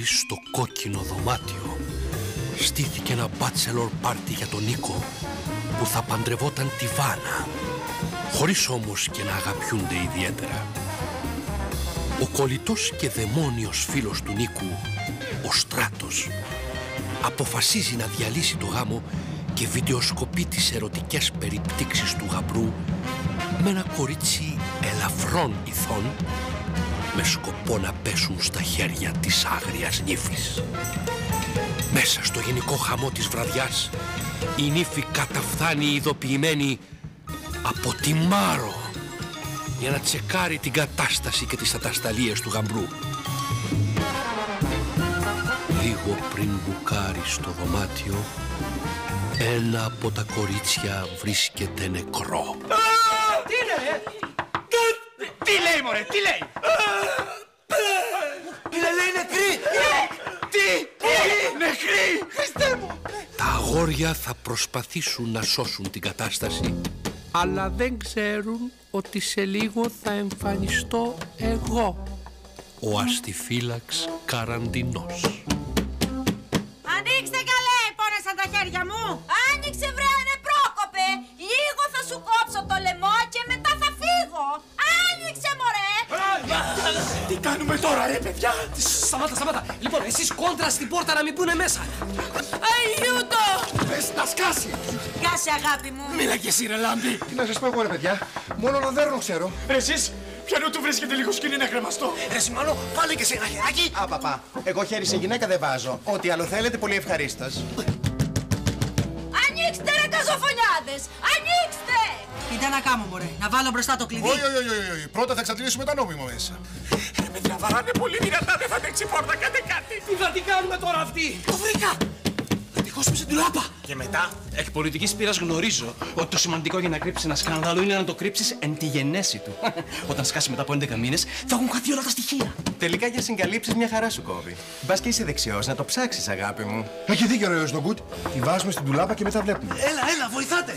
βράδυ στο κόκκινο δωμάτιο στήθηκε ένα bachelor πάρτι για τον Νίκο που θα παντρευόταν τη Βάνα χωρίς όμως και να αγαπιούνται ιδιαίτερα. Ο κολλητός και δαιμόνιος φίλος του Νίκου, ο Στράτος, αποφασίζει να διαλύσει το γάμο και βιντεοσκοπεί τις ερωτικές περιπτύξεις του γαμπρού με ένα κορίτσι ελαφρών ηθών με σκοπό να πέσουν στα χέρια της άγριας νύφης. Μέσα στο γενικό χαμό της βραδιάς η νύφη καταφθάνει ειδοποιημένη από τη Μάρο για να τσεκάρει την κατάσταση και τις ατασταλίες του γαμπρού. Λίγο πριν μπουκάρει στο δωμάτιο ένα από τα κορίτσια βρίσκεται νεκρό. Τι είναι, ε; Τι λέει, μωρέ, τι λέει; Είναι λέει νεκρή! Τι, τι, νεκρή. Χριστέ μου. Τα αγόρια θα προσπαθήσουν να σώσουν την κατάσταση αλλά δεν ξέρουν ότι σε λίγο θα εμφανιστώ εγώ, ο αστιφύλαξ Καραντινός. Ανοίξτε καλέ, πόνεσαν τα χέρια μου. Άνοιξε βρε, είναι πρόκοπε. Λίγο θα σου κόψω το λαιμό και μετά θα φύγω. Άνοιξε μωρέ. Τι κάνουμε τώρα, ρε παιδιά; Σταμάτα, σταμάτα. Λοιπόν, εσείς κόντρα στην πόρτα να μην πούνε μέσα. Αϊούτο. Πες να σκάσει. Κάσε αγάπη μου. Μίλα και εσύ, ρε λάμπη. Τι να σας πω εγώ ρε παιδιά, μόνο να δέρνω ξέρω. Ρε εσείς, πιανού του βρίσκεται λίγο σκηνή να κρεμαστώ. Ρε Σιμάνο, βάλε και εσύ ένα χεράκι. Α, παπά. Εγώ χέρι σε γυναίκα δεν βάζω. Ό,τι άλλο θέλετε, πολύ ευχαρίστως. Ανοίξτε ρε καζοφωνιάδες. Ανοίξτε. Κοίτα να κάνω, μωρέ. Να βάλω μπροστά το κλειδί. Όχι, όχι, όχι, όχι. Πρώτα θα εξαντλήσουμε τα νόμιμα μέσα. Ρε παιδιά, βαράνε πολύ δυνατά, δεν θα αντέξει η πόρτα, κάντε κάτι. Τι θα την κάνουμε τώρα αυτή; Το βρήκα. Θα τη χώσουμε στην τουλάπα. Και μετά, εκ πολιτικής πείρας γνωρίζω ότι το σημαντικό για να κρύψεις ένα σκάνδαλο είναι να το κρύψεις εν τη γενέση του. Όταν σκάσει μετά από 11 μήνες, θα έχουν χαθεί όλα τα στοιχεία. Τελικά για συγκαλύψεις μια χαρά σου κόβει. Μπας και είσαι δεξιός να το ψάξεις, αγάπη μου. Έχει δίκιο ρε στον Κουτ. Τη βάζουμε στην τουλάπα και μετά βλέπουμε. Έλα, έλα, βοηθάτε.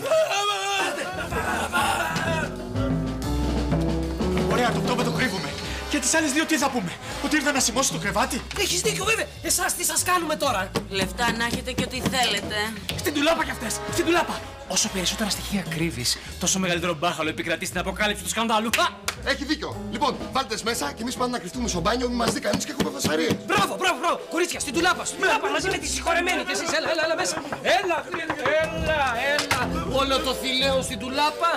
Ωραία, το πτώμα το κρύβουμε. Και τις άλλες δύο τι θα πούμε, Ότι ήρθα να σημώσει το κρεβάτι; Έχεις δίκιο, βέβαια. Εσάς τι σας κάνουμε τώρα; Λεφτά να έχετε και ό,τι θέλετε. Στην τουλάπα κι αυτές. Στην τουλάπα. Όσο περισσότερα στοιχεία κρύβεις, τόσο μεγαλύτερο μπάχαλο επικρατεί στην αποκάλυψη του σκανδάλου. Α! Έχει δίκιο. Λοιπόν, βάλτε μέσα και εμείς πάμε να κρυφτούμε στο μπάνιο, μην μας δει κανείς και έχουμε φασαρίε. Μπράβο, μπράβο, μπράβο. Κορίτσια, στην τουλάπα, στην τουλάπα μαζί με τη συγχωρεμένη. Και εσείς, έλα, έλα, έλα μέσα. Έλα, έλα, έλα. Όλο το θηλαίο στην τουλάπα.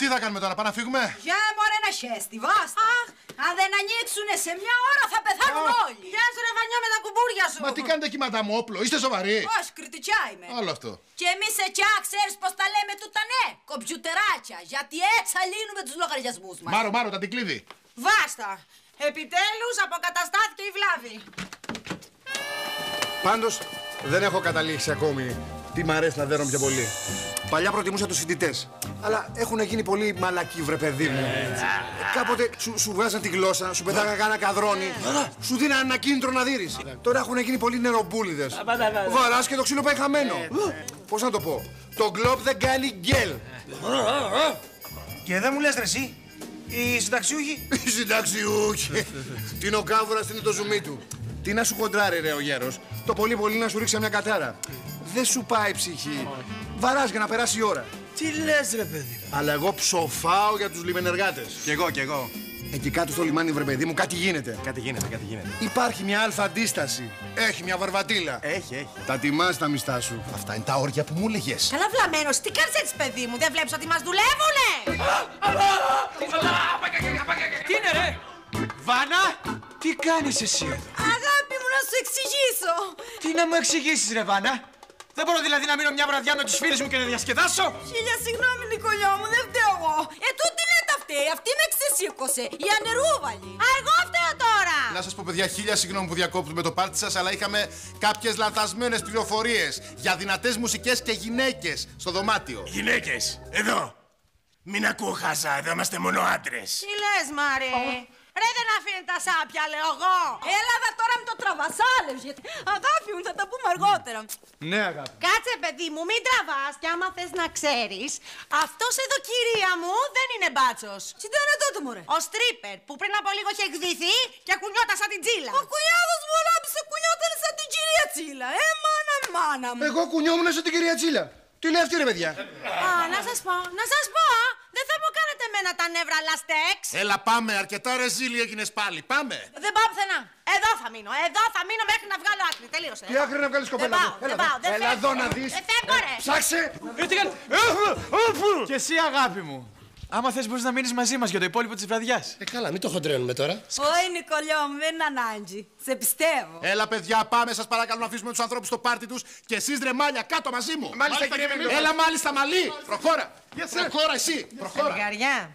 Τι θα κάνουμε τώρα, πάμε να φύγουμε; Για μωρέ να χέστη, βάστα. Αν δεν ανοίξουνε σε μια ώρα θα πεθάνουν όλοι. Γεια σου ρε Βανιό με τα κουμπούρια σου. Μα τι κάνετε εκεί, μαντάμ, όπλο, είστε σοβαροί. Όχι, κριτικιά είμαι. Άλλο αυτό. Και εμείς εκεί ξέρεις πώ τα λέμε τούτα ναι, κομπιουτεράκια. Γιατί έτσι λύνουμε τους λογαριασμούς μας. Μάρο, μάρο, τα τυκλίδι. Βάστα. Επιτέλους αποκαταστάθηκε η βλάβη. Πάντως δεν έχω καταλήξει ακόμη τι μ' αρέσει να δέρνω πιο πολύ. Παλιά προτιμούσα τους φοιτητές. Αλλά έχουν γίνει πολύ μαλακοί, βρε παιδί μου. Κάποτε σου, σου βγάζαν τη γλώσσα, σου πετάγαν κάνα καδρόνι, σου δίναν ένα κίνητρο να δεις. Τώρα έχουν γίνει πολύ νερομπούλιδες. Βαράς και το ξύλο πάει χαμένο. Πώς να το πω. Το γκλόπ δεν κάνει γκέλ. Και δεν μου λες ρε εσύ, οι συνταξιούχοι; Οι συνταξιούχοι. Τι είναι ο κάβουρα, τι είναι το ζουμί του. Τι να σου κοντράρει, ρε ο γέρος. Το πολύ πολύ να σου ρίξει μια κατάρα. Δεν σου πάει η ψυχή. Βαράς για να περάσει η ώρα. Τι λες, ρε παιδί. Αλλά εγώ ψοφάω για τους λιμενεργάτες. Κι εγώ, κι εγώ. Εκεί κάτω στο λιμάνι, βρε παιδί μου, κάτι γίνεται. Κάτι γίνεται, κάτι γίνεται. Υπάρχει μια αλφα αντίσταση. Έχει μια βαρβατήλα. Έχει, έχει. Τα τιμάς τα μιστά σου. Αυτά είναι τα όρια που μου έλεγε. Καλά βλαμμένος, τι κάνεις έτσι παιδί μου, δεν βλέπεις ότι μας δουλεύουνε; Τι είναι, ρε! Βάνα, τι κάνεις εσύ εδώ; Αγάπη μου να σου εξηγήσω. Τι να μου εξηγήσεις, ρε Βάνα; Δεν μπορώ δηλαδή να μείνω μια βραδιά με τους φίλους μου και να διασκεδάσω. Χίλια συγγνώμη Νικολιό μου, δεν φταίω εγώ. Ε, τούτη είναι τα φταίει, αυτή με ξεσήκωσε. Η ανερούβαλη. Α, εγώ φταίω τώρα. Να σας πω, παιδιά, χίλια συγγνώμη που διακόπτουμε το πάρτι σας, αλλά είχαμε κάποιες λανθασμένες πληροφορίες για δυνατές μουσικές και γυναίκες στο δωμάτιο. Γυναίκες, εδώ. Μην ακούω χάζα, εδώ είμαστε μόνο άντρες. Τι λες, Μάρε. Ρε, δεν άφηνε τα σάπια, λέω εγώ. Έλα εδώ τώρα με το τραβασάλες, γιατί αγάπη μου θα τα πούμε αργότερα. Ναι, αγάπη. Κάτσε, παιδί μου, μην τραβάς και άμα θες να ξέρεις, αυτός εδώ, κυρία μου, δεν είναι μπάτσος. Συντάνε τότε, μωρέ. Ο στρίπερ που πριν από λίγο είχε εκδηθεί και κουνιόταν σαν την τζίλα. Ο κουνιάδος μου λάμπησε κουνιόταν σαν την κυρία Τσίλα. Ε, μάνα, μάνα μου. Εγώ κουνιόμουν σαν την κυρία Τσίλα. Τι λέει αυτή ρε παιδιά; Α, να σας πω, να σας πω. Δεν θα μου κάνετε εμένα τα νεύρα λαστέξ. Έλα πάμε, αρκετά ρεζίλι έγινες πάλι. Πάμε. Δεν πάω πουθενά. Εδώ θα μείνω. Εδώ θα μείνω μέχρι να βγάλω άκρη. Τελείωσε. Τι άκρη να βγάλεις κοπέλα Δεν μου; πάω, δεν Έλα πάω. εδώ. Δεν Έλα φεύγω. εδώ να δεις. Δεν φεύγω, ρε. Ψάξε. Ε, τι κάνεις; Και εσύ, αγάπη μου. Άμα θες μπορείς να μείνεις μαζί μας για το υπόλοιπο της βραδιάς. Ε, καλά, μην το χοντρένουμε τώρα. Όχι, Νικολιό μου, δεν είναι ανάγκη. Σε πιστεύω. Έλα, παιδιά, πάμε. Σας παρακαλώ να αφήσουμε τους ανθρώπους στο πάρτι τους και εσείς ρε μάλια κάτω μαζί μου. Μάλιστα, κύριε Μελίδη. Έλα, μάλιστα, μαλλί. Προχώρα. Προχώρα, εσύ. Προχώρα. Ζευγαριά,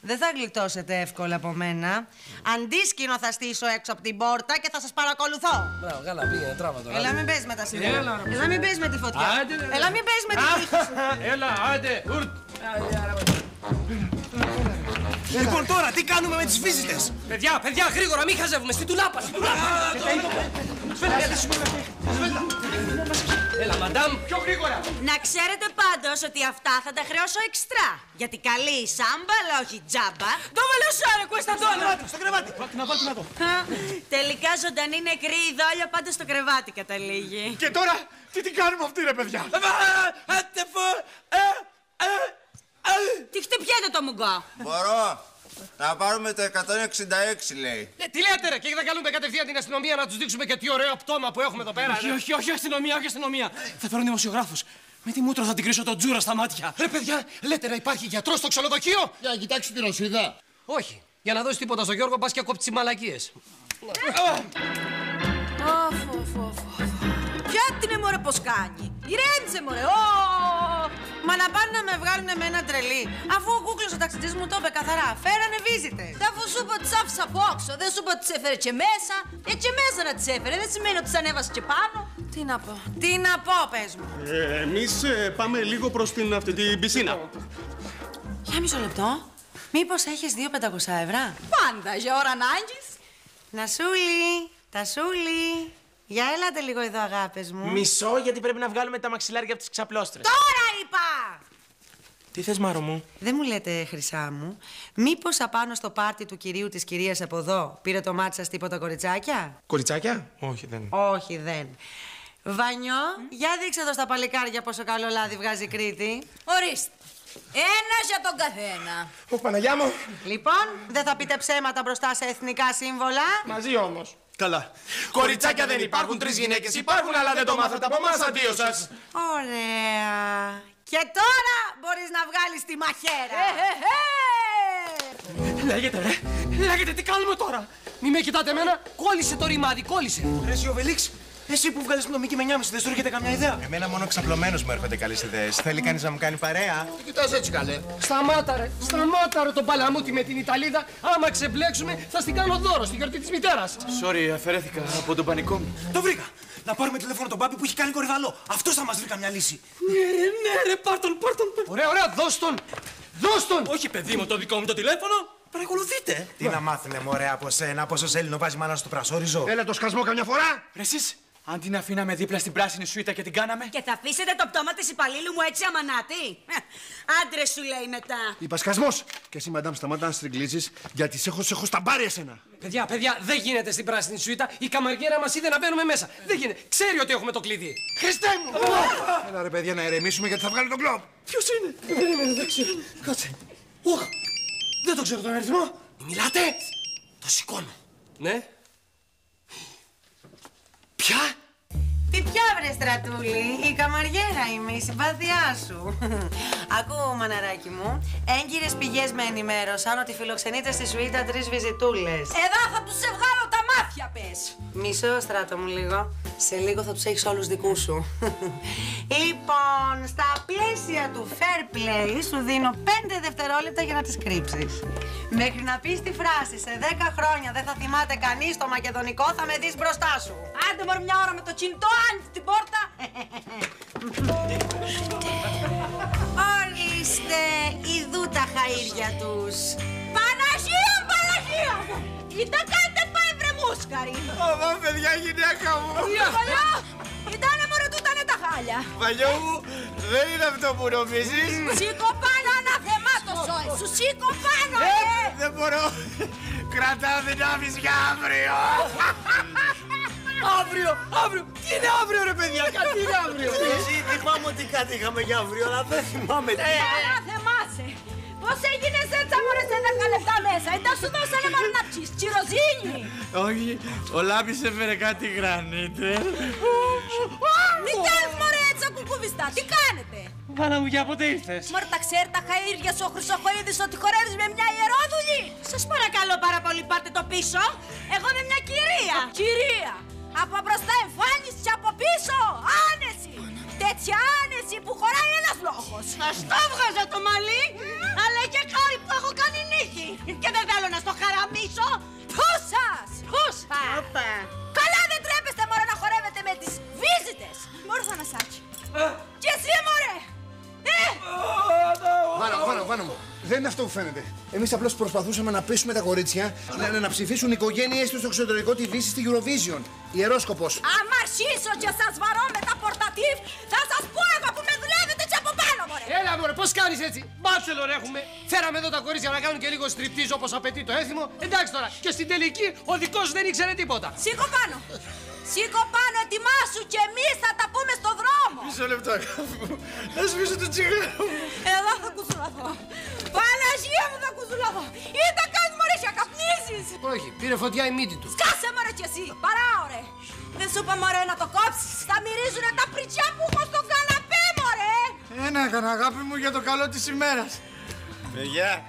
δεν θα γλιτώσετε εύκολα από μένα. Αντίσκηνο θα στήσω έξω από την πόρτα και θα σας παρακολουθώ. Μπράβο, καλά, πήγαινε, τράβα τώρα. Έλα μην παίζει με τα σιδέρα. Έλα, ρε, Έλα μην παίζει με τη φωτιά. Άντε, ρε. Έλα μην παίζει με τη τύχη σου. Έλα, άντε, ουρτ. Λοιπόν, τώρα τι κάνουμε με τις βίζιτες. Παιδιά, παιδιά, γρήγορα, μην χαζεύουμε. Στη τουλάπα, στη τουλάπα. Έλα, μαντάμ. Πιο γρήγορα. Να ξέρετε πάντως ότι αυτά θα τα χρεώσω εξτρά. Γιατί καλή η σάμπα, αλλά όχι τζάμπα. Το βελοσάρε, κουέστα τώρα. Στο κρεβάτι. Να βάλω να δω. Τελικά ζωντανή νεκρή η δόλια πάντα στο κρεβάτι καταλήγει. Και τώρα τι την κάνουμε αυτή ρε παιδιά. Άντε, φω. Ε, ε, ε. Τι χτυπιέται το μουγκό. Μπορώ. Να πάρουμε το 166 λέει. Ε, τι λέτε ρε, και θα καλούμε κατευθείαν την αστυνομία να τους δείξουμε και τι ωραίο πτώμα που έχουμε εδώ πέρα. Όχι, όχι, όχι, αστυνομία, όχι αστυνομία. Θα φέρω δημοσιογράφους. Με τη μούτρα θα την κρίσω το τζούρα στα μάτια. Ρε παιδιά, λέτε να υπάρχει γιατρός στο ξενοδοχείο; Για κοιτάξτε τη Ρωσίδα. Όχι, για να δώσει τίποτα στο Γιώργο, πας και κόψει τις μαλακίες. Ωφ, ωφ, ωφ, ωφ. Πιάτη είναι μωρέ πως κάνει. Ηρέμησε μωρέ. Ω! Μα να πάνε να με βγάλουν με ένα τρελή. Αφού ο κούκλος ο ταξιτζής μου το είπε καθαρά. Φέρανε βίζιτες. Αφού σου είπα τις άφησα από όξω, δεν σου είπα τις έφερε και μέσα. Ε, και μέσα να τις έφερε, δεν σημαίνει ότι τις ανέβασε και πάνω. Τι να πω. Τι να πω, πες μου. Ε, εμείς ε, πάμε λίγο προς την, αυτή, την πισίνα. Για μισό λεπτό. Μήπως έχεις δύο 500 ευρώ; Πάντα για ώρα ανάγκης. Νασούλη, τασούλη. Για έλατε λίγο εδώ, αγάπες μου. Μισό γιατί πρέπει να βγάλουμε τα μαξιλάρια από τις ξαπλώστρες. Τώρα είπα! Τι θες, Μάρο μου; Δεν μου λέτε, χρυσά μου, μήπως απάνω στο πάρτι του κυρίου της κυρίας από εδώ πήρε το μάτι σας τίποτα κοριτσάκια; Κοριτσάκια; Όχι, δεν. Όχι, δεν. Βανιό, για δείξε εδώ στα παλικάρια πόσο καλό λάδι βγάζει η Κρήτη. Ορίστε. Ένα για τον καθένα. Ω, Παναγιά μου. Λοιπόν, δεν θα πείτε ψέματα μπροστά σε εθνικά σύμβολα. Μαζί όμως. Καλά. Κοριτσάκια δεν υπάρχουν, τρεις γυναίκες υπάρχουν, αλλά δεν το μάθατε από εμάς. Αντίο σας. Ωραία. Και τώρα μπορείς να βγάλεις τη μαχαίρα. Λέγεται, ρε. Λέγεται, τι κάνουμε τώρα. Μη με κοιτάτε εμένα. Κόλλησε το ρημάδι, κόλλησε. Ρε εσύ ο Βελίξ, εσύ που βγάλεις νομική με νιάμιση, δεν σου έρχεται καμιά ιδέα; Εμένα μόνο ξαπλωμένος μου έρχονται καλές ιδέες. Θέλει κανείς να μου κάνει παρέα; Τι κοιτάς έτσι καλέ. Σταμάτα ρε, σταμάτα ρε τον παλαμούτι με την Ιταλίδα. Άμα ξεμπλέξουμε θα στην κάνω δώρο στη γιορτή της μητέρας. Sorry, αφαιρέθηκα από τον πανικό μου. Το βρήκα! Να πάρουμε τηλέφωνο τον Μπάμπη που έχει κάνει κορυβαλό. Αυτός θα μας βρει καμιά λύση. Ναι ρε, ναι ρε, πάρ' τον, πάρ' τον. Ωραία, ωραία, δώσ' τον. Δώσ' τον. Όχι παιδί μου το δικό μου το τηλέφωνο. Παρακολουθείτε. Τι να μάθουνε, μωρέ, από σένα, πόσο Έλληνο βάζει μάνα στο πρασόριζο. Έλα το σκασμό καμιά φορά. Ρε εσείς, αν την αφήναμε δίπλα στην πράσινη σουίτα και την κάναμε. Και θα αφήσετε το πτώμα της υπαλλήλου μου έτσι αμανάτη. Άντρε σου λέει μετά. Είπα σκασμός. Και εσύ μαντάμ σταμάτα να στριγκλίζεις γιατί σε έχω, σε έχω στα μπάρι εσένα. Παιδιά, παιδιά, δεν γίνεται στην πράσινη σουίτα. Η καμαριέρα μας είδε να μπαίνουμε μέσα. Δεν γίνεται. Ξέρει ότι έχουμε το κλειδί. Χριστέ μου! Έλα ρε παιδιά να ηρεμήσουμε γιατί θα βγάλει τον κλόπ. Ποιος είναι; Περίμενε, δεν ξέρω. Κάτσε. Οχ, δεν το ξέρω τον αριθμό. Μιλάτε! Το σηκώνω. Ναι. Ποια; Τι πια βρε στρατούλη, η καμαριέρα είμαι, η συμπάθειά σου. Ακού, μαναράκι μου, έγκυρες πηγές με ενημέρωσαν ότι φιλοξενείτε στη σουίτα τρεις βυζιτούλες. Εδώ θα τους σε βγάλω τα μάτια πες. Μισό στράτο μου λίγο. Σε λίγο θα τους έχεις όλους δικούς σου. λοιπόν, στα πλαίσια του fair play σου δίνω 5 δευτερόλεπτα για να τις κρύψεις. Μέχρι να πεις τη φράση σε 10 χρόνια δεν θα θυμάται κανείς το μακεδονικό θα με δεις μπροστά σου. Άντε μωρέ μια ώρα με το κινητό, άνοιξε την πόρτα. Ορίστε, ειδού τα χαΐρια τους. Παναγία, Παναγία μου! Κοίτα κάντε πάει βρε μούσκαρη. Ω, παιδιά, γυναίκα μου. Παλιό, κοιτάνε μωρέ τούτανε τα χάλια. Παλιό μου, δεν είναι αυτό που νομίζεις. Σήκω πάνω αναθεμάτω σόι σου, σήκω πάνω Ε, ε. δεν μπορώ. Κρατάω δυνάμεις για αύριο. Αύριο, αύριο. Τι είναι αύριο ρε παιδιά, κάτι είναι αύριο. Εσύ θυμάμαι ότι κάτι είχαμε για αύριο, αλλά δεν θυμάμαι τι. Αναθεμάσαι. Πώς έγινες έτσι μωρέ σε 10 λεπτά μέσα, ήταν σου δώσανε μόνο να ψεις, τσιροζίνι. Όχι, ο Λάμπης έφερε κάτι γρανίτε. Τι κάνεις μωρέ έτσι ακουκουβιστά, τι κάνετε; Βάνα μου, για πότε ήρθες; Μωρέ τα ξέρει τα χαΐρια σου ο Χρυσοχοίδης ότι χορεύεις με μια ιερόδουλη. Σας παρακαλώ πάρα πολύ πάρτε το πίσω. Εγώ είμαι μια κυρία. Κυρία. Από μπροστά εμφάνιση και από πίσω άνεση. Τέτοια άνεση που χωράει ένας λόγος. Θα στο βγάζα το μαλλί, αλλά και χάρη που έχω κάνει νύχη. Και δεν θέλω να στο χαραμίσω. Πού σας, πού σας; Καλά δεν τρέπεστε μωρέ να χορεύετε με τις βίζιτες. Μωρέ Θανασάκη. Και εσύ μωρέ. Ε! Βάνα, βάνα, βάνα μου. Δεν είναι αυτό που φαίνεται. Εμείς απλώς προσπαθούσαμε να πείσουμε τα κορίτσια να, να ψηφίσουν οι οικογένειέ τους στο εξωτερικό τη Δύση στη Eurovision. Ιερόσκοπο. Άμα αρχίσω και σας βαρώ με Έλα μωρέ, πώς κάνεις έτσι. Μπάτσελορ έχουμε. Φέραμε εδώ τα κορίτσια να κάνουν και λίγο στριπτίζ όπως απαιτεί το έθιμο. Εντάξει τώρα. Και στην τελική ο δικός δεν ήξερε τίποτα. Σήκω πάνω. Σήκω πάνω, ετοιμάσου και εμείς θα τα πούμε στο δρόμο. Μισό λεπτό, αγάπη μου. Να σβήσω το τσιγάρο μου. Εδώ θα κουζουλαθώ. Παναγία μου θα κουζουλαθώ. Ή τα κάνεις μωρέ και καπνίζεις. Όχι, πήρε φωτιά η μύτη του. Σκάσε μωρέ κι εσύ. Παράω ρε. Δεν σου είπα μωρέ να το κόψεις. Θα μυρίζουνε τα πριτσιά που έχω στον καναπέ μωρέ. Ένα έκανα, αγάπη μου, για το καλό της ημέρας. Παιδιά,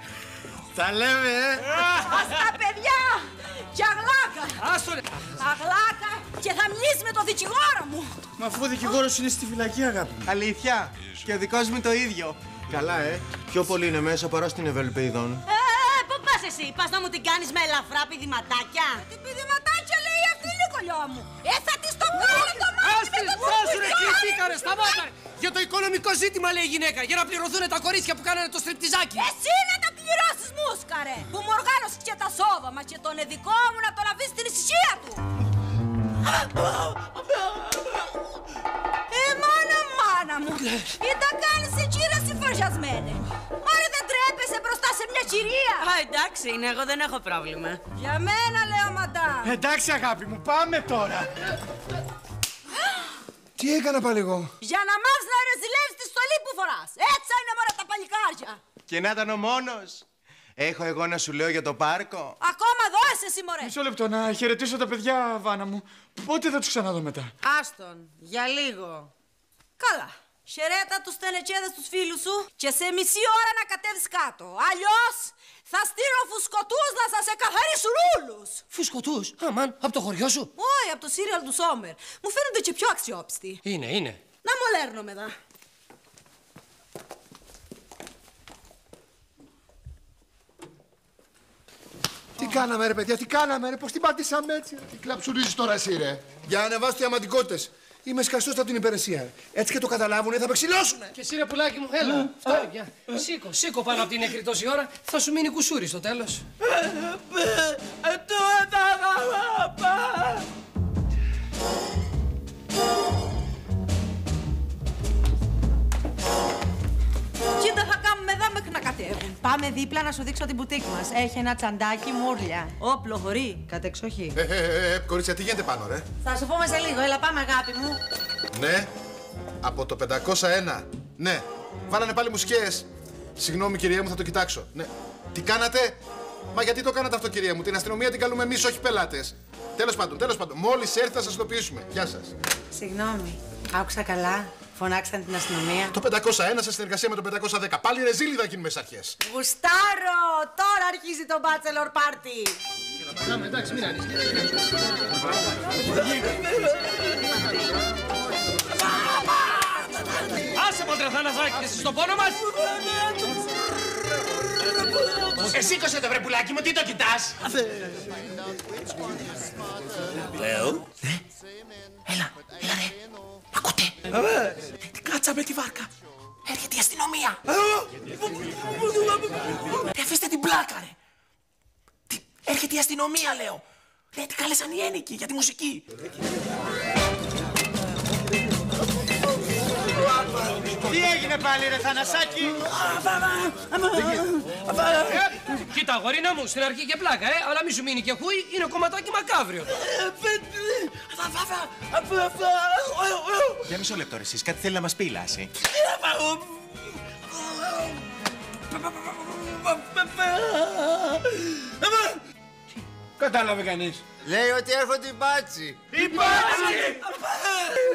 τα λέμε, ε. Στα παιδιά. Και αγλάκα. Άστο ρε. Αγλάκα και θα μοιήσει με το δικηγόρο μου. Μα αφού ο δικηγόρος είναι στη φυλακή, αγάπη μου. Αλήθεια. Και ο δικός μου το ίδιο. Καλά, ε. Πιο πολύ είναι μέσα παρά στην Ευελπίδων. Ε, πού πας εσύ, πας να μου την κάνεις με ελαφρά πηδηματάκια. Τι πηδηματάκια λέει αυτή η κολλιό μου. Ε, θα της το βγάλω το μάτι Άστε, με το δώσου ρε πουθιά. κλειστήκαρε, σταμάτα. ρε. Για το οικονομικό ζήτημα λέει η γυναίκα, για να πληρωθούν τα κορίτσια που κάνανε το στριπτιζάκι. Εσύ να τα πληρώσεις μούσκαρε. Που μου οργάνωσες και τα σόδα, μα και τον εδικό μου να τον αφήσει στην ησυχία του. Ε, μάνα, μάνα μου. Ή τα κάνεις εσύ ρε συμφωριασμένη. Σε μια κυρία. Α, εντάξει είναι, εγώ δεν έχω πρόβλημα. Για μένα λέω μαντά. Εντάξει, αγάπη μου, πάμε τώρα. Τι έκανα πάλι εγώ; Για να μάθεις να ρεζιλεύεις τη στολή που φοράς. Έτσι είναι μωρέ τα παλικάρια. Και να ήταν ο μόνος. Έχω εγώ να σου λέω για το πάρκο. Ακόμα εδώ είσαι εσύ μωρέ. Μισό λεπτό να χαιρετήσω τα παιδιά, Βάνα μου. Πότε θα τους ξαναδώ μετά; Άστον, για λίγο. Καλά. Χαιρέτα τους στενετσέδες τους φίλους σου και σε μισή ώρα να κατέβεις κάτω. Αλλιώς θα στείλω φουσκωτούς να σας εκαθαρίσουν όλους. Φουσκωτούς, αμάν, από το χωριό σου; Όχι, από το σύριαλ του Σόμερ. Μου φαίνονται και πιο αξιόπιστοι. Είναι, είναι. Να μολέρνω μετά. Τι κάναμε ρε παιδιά, τι κάναμε ρε, πώς την πατήσαμε έτσι. ρε. Τι κλαψουρίζεις τώρα εσύ ρε. Για να ανεβάσω διαμαντικότητες. Είμαι σκαστός από την υπηρεσία. ρε. Έτσι και το καταλάβουνε θα με ξυλώσουνε. Και εσύ ρε πουλάκι μου, έλα, φτάνει πια. Σήκω, σήκω πάνω από την νεκρή τόση ώρα, θα σου μείνει κουσούρι στο τέλος. Πάμε δίπλα να σου δείξω την μπουτίκ μας. Έχει ένα τσαντάκι μούρλια. Όπλο χωρί, κατεξοχή. Ε, ε, ε, ε, κορίτσια, τι γίνεται πάνω ρε; Θα σου πούμε σε λίγο. Έλα πάμε αγάπη μου. Ναι, από το 501. Ναι, βάλανε πάλι μουσικές. Συγγνώμη κυρία μου, θα το κοιτάξω. Ναι. Τι κάνατε, Μα γιατί το κάνατε αυτό, κυρία μου; Την αστυνομία την καλούμε εμείς, όχι πελάτες. Τέλος πάντων, τέλος πάντων. Μόλις έρθει θα σας ειδοποιήσουμε. Γεια σας. Συγγνώμη. Άκουσα καλά. Φωνάξαν την αστυνομία. Το 501 σε συνεργασία με το 510. Πάλι ρεζίλι θα γίνουμε αρχές. Γουστάρω! Τώρα αρχίζει το bachelor party. Πάμε, εντάξει, μην ανησυχείς. Άσε ποτέ Θανασάκη, εσύ στον πόνο μας. Ε, σήκωσε το βρε πουλάκι μου, τι το κοιτάς; Λέω. Έλα, έλα ρε. Ακούτε. Τι κάτσαμε τη βάρκα. Έρχεται η αστυνομία. Ρε, αφήστε την πλάκα, ρε. Τι, Έρχεται η αστυνομία, λέω. Λέει τι κάλεσαν οι ένικοι για τη μουσική. Τι έγινε πάλι ρε Θανασάκη; Κοίτα, γορίνα μου, στην αρχή και πλάκα, ε, αλλά μη σου μείνει και χούι, είναι κομματάκι μακάβριο. Για μισό λεπτό, ρε, εσείς. Κάτι θέλει να μας πει η Λάση. Κατάλαβε κανείς. Λέει ότι έρχονται οι μπάτσι. Η μπάτσι!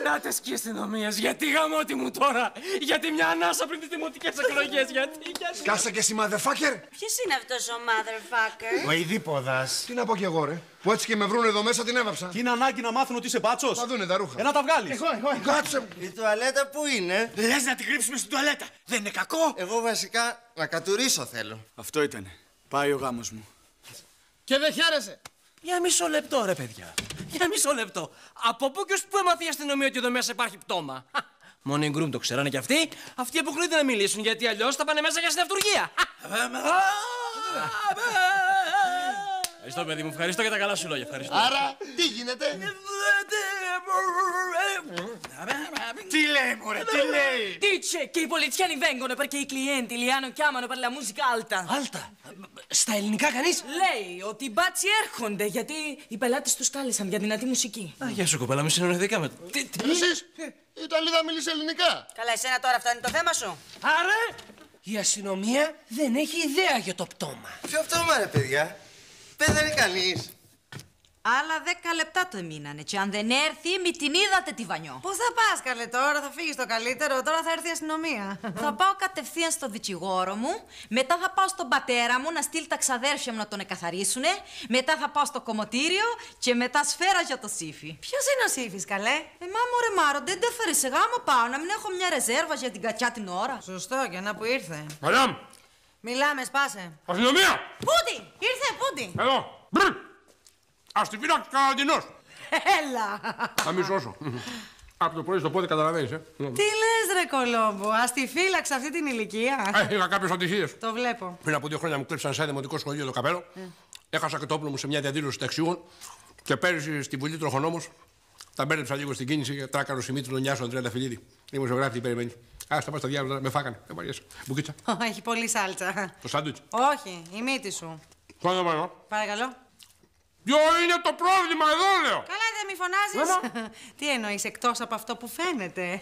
Νάτες και αστυνομίες, γιατί γαμώτι μου τώρα, γιατί μια ανάσα πριν τις δημοτικές εκλογές, γιατί, γιατί... Κάσα και εσύ, motherfucker. Ποιος είναι αυτός ο motherfucker? Ο ειδήποδας. Τι να πω κι εγώ, ρε; Που έτσι και με βρουν εδώ μέσα την έβαψα. Και είναι ανάγκη να μάθουν ότι είσαι μπάτσος; Θα δούνε τα ρούχα. Ένα τα βγάλεις. Εγώ, εγώ. Κάτσε. Η τουαλέτα που είναι; Λες να την κρύψουμε στην τουαλέτα. Δεν είναι κακό; Εγώ βασικά να κατουρίσω θέλω. Αυτό ήτανε. Πάει ο γάμος μου. Και δεν χαίρεσαι. Για μισό λεπτό, ρε παιδιά. Για μισό λεπτό. Από πού και ως πού έμαθε η αστυνομία ότι εδώ μέσα υπάρχει πτώμα; Χα, Μόνο οι γκρουμ το ξέρανε κι αυτοί. Αυτοί αποκλείται να μιλήσουν γιατί αλλιώς θα πάνε μέσα για συναυτουργία. Ευχαριστώ, παιδί μου. Ευχαριστώ για τα καλά σου λόγια. Ευχαριστώ. Άρα, τι γίνεται; Τι λέει μωρέ, τι λέει; Dice che i poliziani vengono perché i clienti li hanno chiamano per la musica alta. Alta. Στα ελληνικά κανείς; Λέει ότι οι μπάτσι έρχονται γιατί οι πελάτες τους κάλεσαν για δυνατή μουσική. Α, γεια σου κοπέλα, με συνεννοηθήκαμε. Τι, τι. Εσείς, η Ιταλίδα μίλησε ελληνικά. Καλά, εσένα τώρα αυτό είναι το θέμα σου. Άρα, η αστυνομία δεν έχει ιδέα για το πτώμα. Ποιο πτώμα ρε παιδιά; Πέθανε κανείς. Άλλα δέκα λεπτά το μείνανε. Και αν δεν έρθει, μη την είδατε τη βανιό. Πού θα πας, καλέ τώρα, θα φύγεις το καλύτερο. Τώρα θα έρθει η αστυνομία. θα πάω κατευθείαν στο δικηγόρο μου. Μετά θα πάω στον πατέρα μου να στείλει τα ξαδέρφια μου να τον εκαθαρίσουνε. Μετά θα πάω στο κομμωτήριο και μετά σφαίρα για το σύφι. Ποιος είναι ο Σύφη, καλέ; Ε, μα μωρέ Μάρο, δεν te φέρει σε γάμο πάω να μην έχω μια ρεζέρβα για την κατιά την ώρα. Σωστό, και να που ήρθε. Μαδάμ, Μιλάμε, σπάσε. αστυνομία! Πούντι! Ήρθε, πούντι! Εδώ! Μπρ! Αστιφύλακα καναντινός! Έλα! Θα μη σώσω. Από το πρωί στο πόδι καταλαβαίνεις, ε. Τι λες ρε Κολόμπο, ας τη φύλαξε αυτή την ηλικία; Ε, Είχα κάποιες ατυχίες. Το βλέπω. Πριν από δύο χρόνια μου κλέψαν σε ένα δημοτικό σχολείο το καπέλο. Έχασα και το όπλο μου σε μια διαδήλωση ταξιούγων. Και πέρυσι στη Βουλή Τροχονόμος τα μπέρδεψα λίγο στην κίνηση και τράκαρο Σιμίτρου τον Νιάσο Αντρέα Φιλίδη. Η δημοσιογράφη τι περιμένεις. Α, τα πας στα διάλογα, με φάγανε. Δεν μ' αρέσει. Μπουκίτσα. Έχει πολύ σάλτσα. Το σάντουιτς. Όχι, η μύτη σου. Το όνομα Παρακαλώ. Ποιο είναι το πρόβλημα εδώ, λέω; Καλά, δεν μη φωνάζεις. Τι εννοείς εκτός από αυτό που φαίνεται;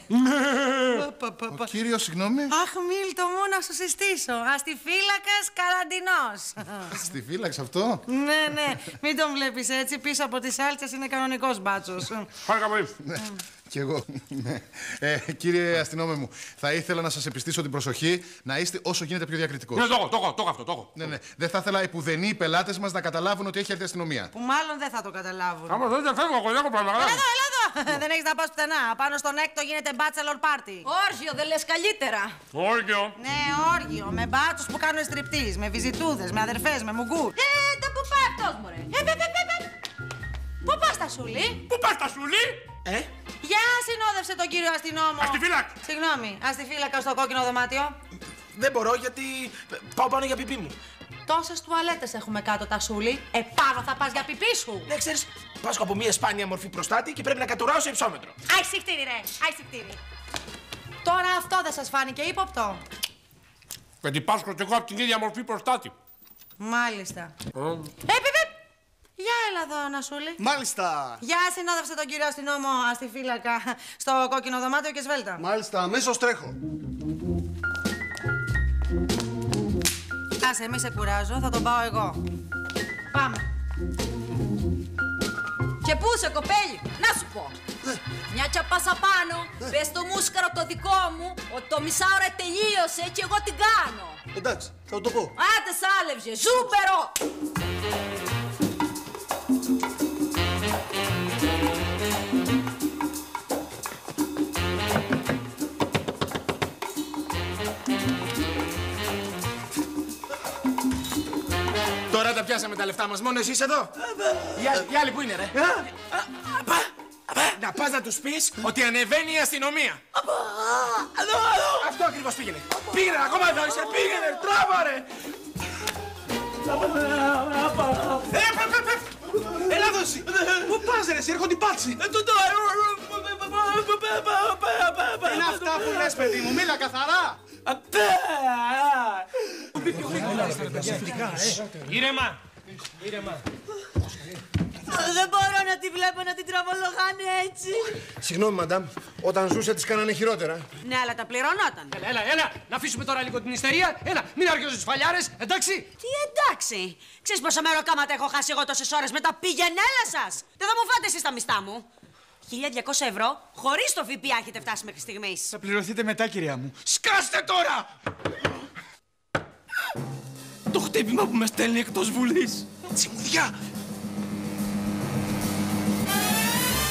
Πα, πα, πα. Ο κύριος, συγγνώμη. Αχ, Μίλτο μου να σου συστήσω. Αστιφύλακας καραντινός. Στη φύλαξε αυτό; ναι, ναι. Μην τον βλέπεις έτσι. Πίσω από τις σάλτσες είναι κανονικός μπάτσος. Χάρηκα πολύ. Ναι, Κι εγώ. ναι. Ε, κύριε αστυνόμε μου, θα ήθελα να σας επιστήσω την προσοχή να είστε όσο γίνεται πιο διακριτικός. Ναι, το έχω, το έχω, το έχω αυτό, το έχω. Ναι, ναι. Δεν θα ήθελα επουδενή οι πελάτες μας να καταλάβουν ότι έχει έρθει η αστυνομία. Που μάλλον δεν θα το καταλάβουν. Άμα δεν φεύγω, εγώ έχω πράγματα. Έλα εδώ, έλα εδώ. δεν έχεις να πας πουθενά. Πάνω στον έκτο γίνεται bachelor party. Όργιο, δεν λες καλύτερα. Όργιο. Ναι, όργιο. Με μπάτσους που κάνουν στριπτής, με βυζιτούδες, με αδερφές, με μουγκούς. Ε, τα που πάει αυτός, μωρέ. Ε, πε, πε, πε, πε. Πού πας τα σούλη; Πού πας τα σούλη; Ε, Για συνόδευσε τον κύριο αστυνόμο. Αστιφύλακ. Συγγνώμη, αστιφύλακα στο κόκκινο δωμάτιο. δεν μπορώ γιατί πάω πάνω για πιπί μου. Τόσες τουαλέτες έχουμε κάτω τα σούλη. Επάνω θα πας για πιπί σου. Ναι, ξέρεις, πάσχω από μια σπάνια μορφή προστάτη και πρέπει να κατουράω σε υψόμετρο. Άι συχτήρι ρε, άι συχτήρι. Τώρα αυτό δεν σας φάνηκε ύποπτο. Γιατί πάσχω κι εγώ από την ίδια μορφή προστάτη. Μάλιστα. Ε, πι, πι. Για έλα εδώ, Νασούλη. Μάλιστα. Για συνόδευσε τον κύριο αστυνόμο αστιφύλακα στο κόκκινο δωμάτιο και σβέλτα. Μάλιστα, αμέσως τρέχω. Άσε, μη σε κουράζω, θα τον πάω εγώ. Πάμε. Και πού σε κοπέλι, να σου πω. Μια τσαπάσα πάνω, πες στο μούσκαρο το δικό μου ότι το μισάωρο τελείωσε και εγώ την κάνω. Εντάξει, θα το πω. Άντε σάλευζε, ζούμπερο! Τώρα τα πιάσαμε τα λεφτά μας, μόνο εσείς εδώ. Οι άλλοι, οι άλλοι που είναι, ρε. Να πας να τους πεις ότι ανεβαίνει η αστυνομία. Αυτό ακριβώς πήγαινε. Πήγαινε, ακόμα εδώ είσαι, πήγαινε, τράβα ρε. Έλα δώσει! Πού πας ρε, εσύ, έρχονται οι πάτσι! Είναι αυτά που λες παιδί μου, μίλα καθαρά. Ήρεμα! Ήρεμα! Δεν μπορώ να τη βλέπω να την τραβολογάνε έτσι. Συγγνώμη, μαντάμ, όταν ζούσε τις κάνανε χειρότερα. Ναι, αλλά τα πληρωνόταν. Έλα, έλα, έλα! Να αφήσουμε τώρα λίγο την ιστερία. Έλα, μην αρχίζεις τις φαλιάρες, εντάξει! Τι εντάξει. Ξέρεις πόσα μεροκάματα έχω χάσει εγώ τόσες ώρες με τα πηγενέλα σας. Δεν θα μου φάτε εσείς τα μιστά μου. 1200 ευρώ, χωρίς το ΦΠΑ έχετε φτάσει μέχρι στιγμής. Θα πληρωθείτε μετά, κυρία μου. Σκάστε τώρα! Το χτύπημα που με στέλνει εκτός Βουλής. Τσιμουδιά!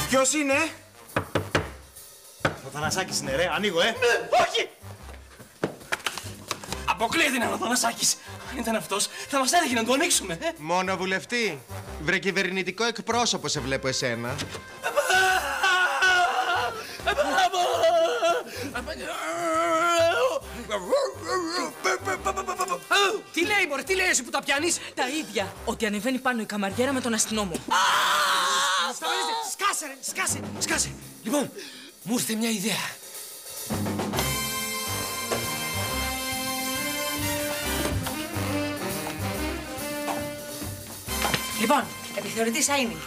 Ποιος είναι; Ο Θανασάκης είναι ρε, ανοίγω ε. Όχι! Αποκλείεται να είναι ο Θανασάκης. Αν ήταν αυτός, θα μας έλεγε να το ανοίξουμε. ε. Μόνο βουλευτή. Βρε κυβερνητικό εκπρόσωπο σε βλέπω εσένα. Τι λέει, μωρέ, τι λέει εσύ που τα πιάνεις! Τα ίδια. Ότι ανεβαίνει πάνω η καμαριέρα με τον αστυνόμο. Σταματήστε! Σκάσε, ρε! Σκάσε! Σκάσε! Λοιπόν, μου ήρθε μια ιδέα. Λοιπόν, επιθεωρητής Σαΐνη,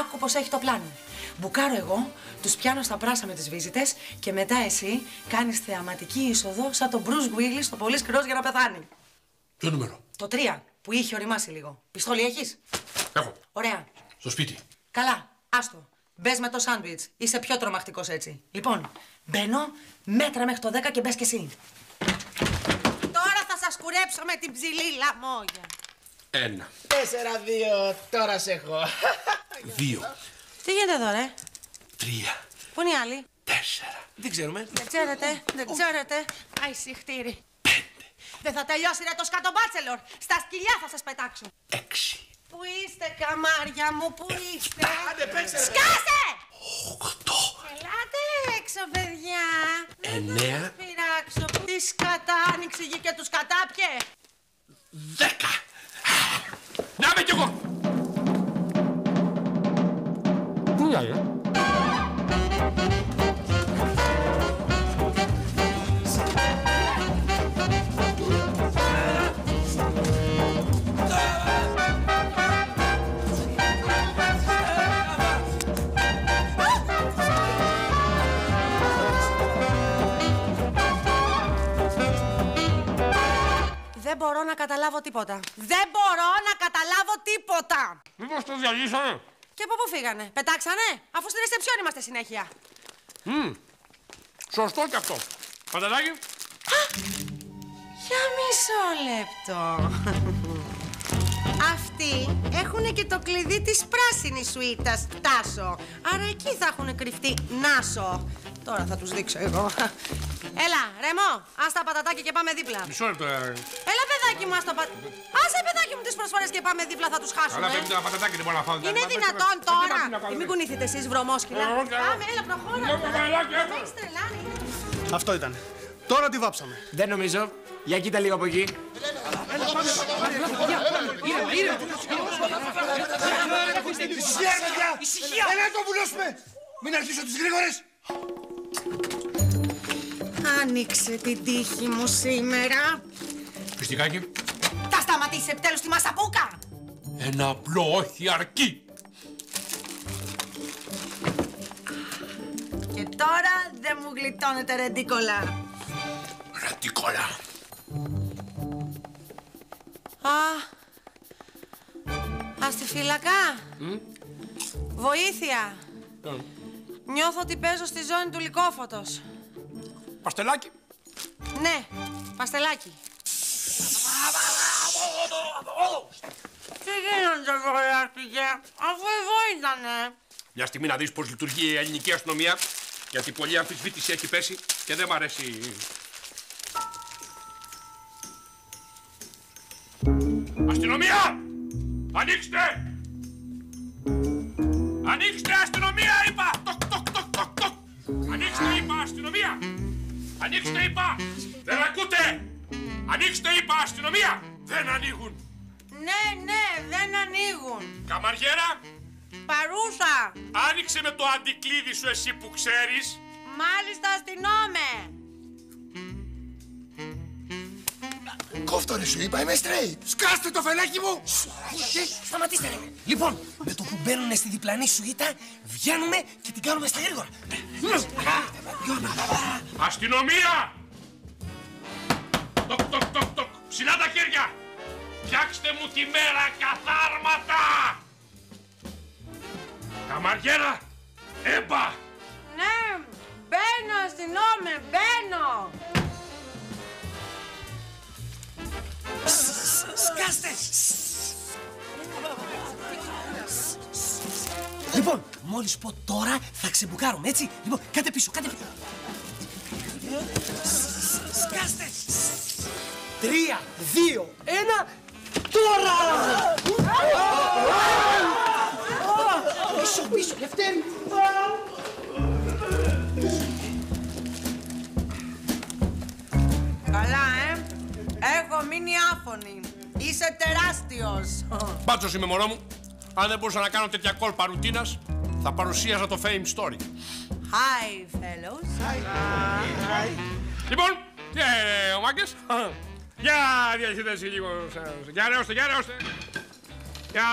άκου πως έχει το πλάνο. Μπουκάρω εγώ, τους πιάνω στα πράσα με τις βίζιτες και μετά εσύ κάνεις θεαματική είσοδο σαν τον Bruce Willis στο πολύ σκληρός για να πεθάνει. Ποιο νούμερο; Το 3 που είχε οριμάσει λίγο. Πιστόλι έχεις; Έχω. Ωραία. Στο σπίτι. Καλά, άστο. Μπες με το σάντουιτς. Είσαι πιο τρομακτικός έτσι. Λοιπόν, μπαίνω, μέτρα μέχρι το 10 και μπες κι εσύ. Τώρα θα σας κουρέψω με την ψηλή λαμόγια. Ένα. Τέσσερα, δύο, τώρα σε έχω. Δύο. Τι γίνεται εδώ, ρε; Τρία. Πού είναι οι άλλοι; Τέσσερα. Δεν ξέρουμε. Δεν ξέρετε, δεν ξέρετε. Αϊ, συχτήρι. Δεν θα τελειώσει ρε το σκατομπάτσελορ. Στα σκυλιά θα σας πετάξω. Έξι. Πού είστε, καμάρια μου, πού είστε; Άντε, παίξε, ρε. Σκάσε! Οκτώ. Ελάτε έξω, παιδιά. Εννέα. Δεν θα πειράξω. Τι σκατά, άνοιξε η γη και τους κατάπιε. Δέκα. Να με κι εγώ. Πού είναι, μπορώ να καταλάβω τίποτα. Δεν μπορώ να καταλάβω τίποτα. Μήπως το διαλύσανε; Και από πού φύγανε, πετάξανε, αφού στη ρεσεψιόν είμαστε συνέχεια. Μμμ. Σωστό κι αυτό. Παντελάκι. Για μισό λεπτό. Αυτοί έχουν και το κλειδί της πράσινης σουίτας, Τάσο. Άρα εκεί θα έχουν κρυφτεί, Νάσο. Τώρα θα τους δείξω εγώ. Έλα, Ρεμό, ας τα πατατάκια και πάμε δίπλα. Μισό λεπτό. ε. Έλα, παιδάκι μου, ας το πα... Άσε, παιδάκι μου, τις προσφορές και πάμε δίπλα, θα τους χάσουμε. Καλά, πέμπτη τα πατατάκια δεν μπορώ να φάω. Είναι δυνατόν τώρα. Μην κουνήθετε εσείς, βρωμόσκυλα. Πάμε, έλα, προχώρα. Δεν είστε, τρελάνοι. Αυτό ήταν. Τώρα τη βάψαμε. Δεν νομίζω. Για κοίτα λίγο από εκεί. Ησυχία, παιδιά! Έλα να το βουλώσουμε! Μην αρχίσω τις γρήγορες! Άνοιξε την τύχη μου σήμερα. Πιστικάκι. Θα σταματήσει επιτέλους τη μασαπούκα. Ένα απλό όχι αρκεί. Και τώρα δεν μου γλιτώνετε ρεντίκολα. Ρατικόλα. Α, αστιφύλακα. Βοήθεια. Νιώθω ότι παίζω στη ζώνη του λυκόφωτος. Παστελάκι. Ναι, παστελάκι. Τι γίνονται βολιάστηκε, αφού εδώ ήτανε. Μια στιγμή να δεις πώς λειτουργεί η ελληνική αστυνομία. Γιατί πολλή αμφισβήτηση έχει πέσει και δεν μ' αρέσει. Αστυνομία! Ανοίξτε! Ανοίξτε αστυνομία είπα! Τοκ, τοκ, τοκ, τοκ, τοκ! Ανοίξτε είπα αστυνομία! Ανοίξτε είπα! Δεν ακούτε! Ανοίξτε είπα αστυνομία! Δεν ανοίγουν! Ναι, ναι, δεν ανοίγουν. Καμαριέρα, Παρούσα. άνοιξε με το αντικλείδι σου εσύ που ξέρεις. Μάλιστα αστυνόμε. Κόφτο ρε σου είπα, είμαι straight. Σκάστε το φελάκι μου. Σταματήστε ρε. Λοιπόν, με το που μπαίνουν στη διπλανή σουίτα, βγαίνουμε και την κάνουμε στα γρήγορα. Αστυνομία! Τοκ, τοκ, τοκ, τοκ. Ψηλά τα χέρια! Φτιάξτε μου τη μέρα καθάρματα! Καμαριέρα, έμπα! Ναι, μπαίνω αστυνόμε, μπαίνω. Σκάστε! Λοιπόν, μόλις πω τώρα θα ξεμπουκάρουμε, έτσι. Λοιπόν, κάτε πίσω, κάτε πίσω. Σκάστε! Τρία, δύο, ένα, τώρα! Πίσω, πίσω, Λευτέρη! Καλά, ε. Έχω μείνει άφωνη. Είσαι τεράστιος. Μπάτσος είμαι μωρό μου. Αν δεν μπορούσα να κάνω τέτοια κόλπα ρουτίνας, θα παρουσίαζα το fame story. Hi, fellows. Λοιπόν, τι ε, ο Μάγκες. Για διαχείριση λίγο. σας. Για ρεώστε, για ρεώστε. Για...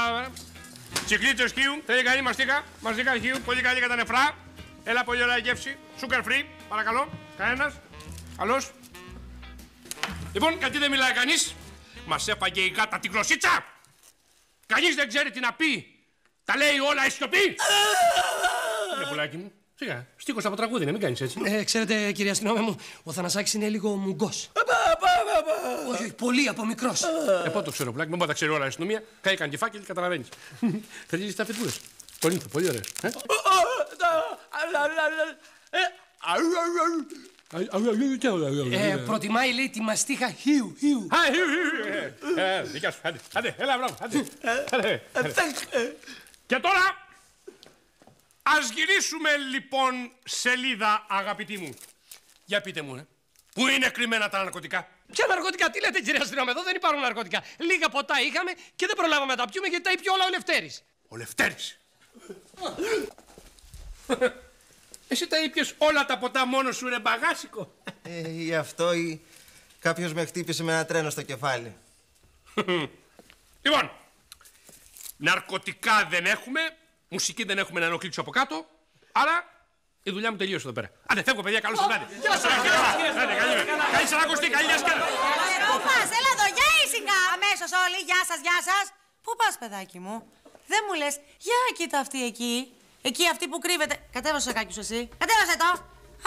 Τσικλίτσες χείου, θέλει καλή μαστίκα. Μαστίκα χείου, πολύ καλή για τα νεφρά. Έλα πολύ ωραία γεύση. Sugar free, παρακαλώ. Κανένας. Καλώς. Λοιπόν, γιατί δεν μιλάει κανείς. Μας έφαγε η γάτα την γλωσσίτσα. Κανείς δεν ξέρει τι να πει. Τα λέει όλα η σιωπή. Ναι, πουλάκι μου. Σιγά, στίχος από τραγούδι είναι, μην κάνεις έτσι. Ε, ξέρετε, κύριε αστυνόμε μου, ο Θανασάκης είναι λίγο μουγκός. όχι, όχι, πολύ από μικρός. Ε, πότε το ξέρω, πουλάκι, μην πάντα ξέρει όλα η αστυνομία. Κάνει καν και φάκελ, καταλαβαίνεις. Θέλεις τα φετούρες. Πολύ, πολύ ωραία. Ε; Ε, προτιμάει, λέει, τη μαστίχα χιου, χιου. Α, χιου, χιου. Ε, ε, δικιά σου, άντε, άντε, έλα, μπράβο, άντε. Άντε, άντε. Και τώρα, ας γυρίσουμε λοιπόν σελίδα, αγαπητοί μου. Για πείτε μου, ε, πού είναι κρυμμένα τα ναρκωτικά; Ποια ναρκωτικά, τι λέτε κύριε αστυνόμε, εδώ δεν υπάρχουν ναρκωτικά. Λίγα ποτά είχαμε και δεν προλάβαμε να τα πιούμε γιατί τα είπε όλα ο Λευτέρης. Ο Λευτέρης. Εσύ τα ήπιες όλα τα ποτά μόνος σου, ρε μπαγάσικο. Ε, γι' αυτό ή κάποιος με χτύπησε με ένα τρένο στο κεφάλι. Λοιπόν, ναρκωτικά δεν έχουμε, μουσική δεν έχουμε να ενοχλήσουμε από κάτω, άρα η δουλειά μου τελείωσε εδώ πέρα. Άντε, φεύγω, παιδιά, καλώς το βράδυ. Καλή σαρακοστή, καλή διασκέδαση. Πού πας, έλα εδώ, για ήσυχα. Αμέσως όλοι, γεια σας, γεια σας. Πού πας, παιδάκι μου; Δεν μου λες, για κοίτα αυτή εκεί. Εκεί αυτή που κρύβεται. Κατέβασε το σακάκι σου εσύ. Κατέβασε το.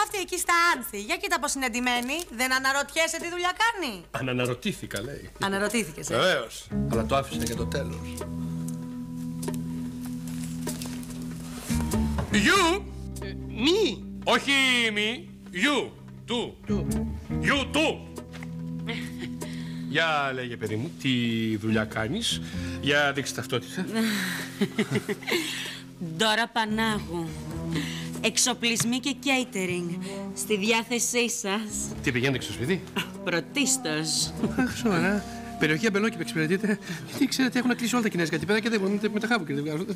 Αυτή εκεί στα άνθη. Για κοίτα πώς είναι εντυμένη. Δεν αναρωτιέσαι τι δουλειά κάνει. Αναναρωτήθηκα, λέει. Αναρωτήθηκες, ε. Βεβαίως. Αλλά το άφησα για το τέλος. You; Μη. Όχι μη. You. Του. You, του. Για λέγε παιδί μου, τι δουλειά κάνεις. Για δείξε ταυτότητα. Ντόρα Πανάγου. Εξοπλισμοί και catering. Στη διάθεσή σας. Τι πηγαίνετε στο σπίτι; Πρωτίστως. Σοβαρά. Περιοχή Αμπελόκηπα εξυπηρετείτε. Τι ξέρετε, έχουν κλείσει όλα τα κινέζικα τυπέδα και δεν μπορούν με τα χάπου και δεν βγάζουν.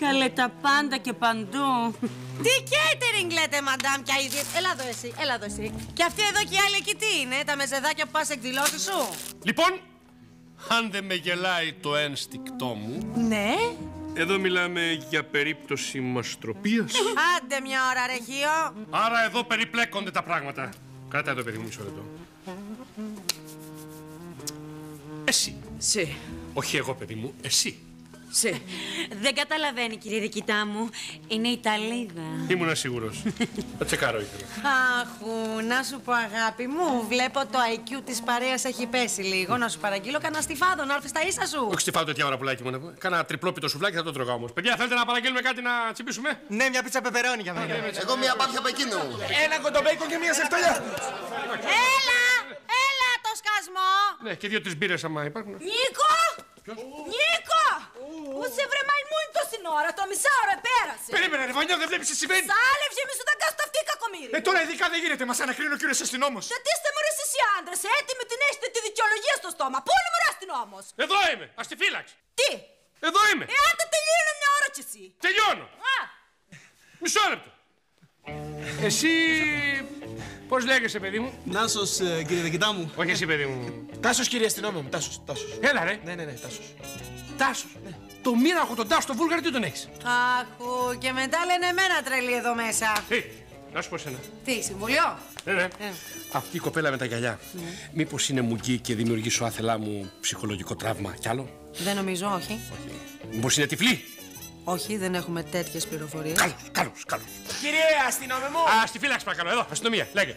Καλέ τα πάντα και παντού. Τι catering λέτε, μαντάμ, πια ήδη. Έλα εδώ εσύ, έλα εδώ εσύ. Και αυτή εδώ και η άλλη εκεί τι είναι, τα μεζεδάκια που πας σε εκδηλώσεις σου; Λοιπόν, αν δεν με γελάει το ένστικτό μου, Ναι. Εδώ μιλάμε για περίπτωση μαστροπίας. Άντε μια ώρα, ρε Χίο. Άρα εδώ περιπλέκονται τα πράγματα. Κράτα εδώ, παιδί μου, μισό λεπτό. Εσύ. Σε. Όχι εγώ, παιδί μου, εσύ. Σε. Δεν καταλαβαίνει, κύριε Δικητά μου. Είναι Ιταλίδα. Ήμουνα σίγουρος. Θα τσεκάρω ήθελα. Αχού, να σου πω αγάπη μου, βλέπω το IQ της παρέας έχει πέσει λίγο. Να σου παραγγείλω κανένα στιφάδο, να έρθεις στα ίσα σου. Όχι στη φάω τέτοια ώρα πουλάκι μου. να πω. Κάνα τριπλόπιτο σουβλάκι θα το τρώγα όμως. Παιδιά, θέλετε να παραγγείλουμε κάτι να τσιμπήσουμε; Ναι, μια πίτσα πεπερώνει για μένα. Εγώ μια πάπια πεκίνου. Ένα κοντομπέικον και μια σεφτολιά. Έλα, έλα το σκασμό. Ναι, και δύο-τρεις μπύρες άμα υπάρχουν. Νίκο! Νίκο! Πού σε βρε μαϊμούντο στην ώρα, το μισάωρο πέρασε. Περίμενε, ρε Βανιά, δεν βλέπεις τι συμβαίνει; Σάλευε μη σου τα κάνω αυτή κακομύρι. Ε, τώρα ειδικά δεν γίνεται, μας ανακρίνει ο κύριος αστυνόμος. Γιατί είστε μωρέ εσείς οι άντρες, έτοιμοι την έχετε τη δικαιολογία στο στόμα. Πού είναι μωρέ αστυνόμος; όμως. Εδώ είμαι, ας τη φύλαξη. Τι; Εδώ είμαι. Ε, άντε τελείωνε μια ώρα κι εσύ. Τελειώνω. Α, Μισό λεπτό. Εσύ πώς λέγεσαι παιδί μου; Νάσος, ε, κύριε Δεκητά μου. Όχι εσύ παιδί μου. Τάσος, κύριε αστυνόμο μου. Τάσος, Τάσος. Έλα ρε. Ναι, ναι, ναι, Τάσος. Τάσος. Το μοίραχο τον Τάσο, το βούλγαρι τι τον έχεις; Αχου, και μετά λένε εμένα τρελή εδώ μέσα. Τι, να σου πω εσένα. Τι, συμβουλίο; Ναι, ναι. Αυτή η κοπέλα με τα γυαλιά. Μήπως είναι μουγκή και δημιουργήσω άθελά μου ψυχολογικό τραύμα κι άλλο; Δεν νομίζω, όχι. Μήπως είναι τυφλή; Όχι, δεν έχουμε τέτοιες πληροφορίες. Καλώς, καλώς, καλώς. Κύριε αστυνόμο μου. Α, στη φύλαξη παρακαλώ, εδώ, αστυνομία, λέγε.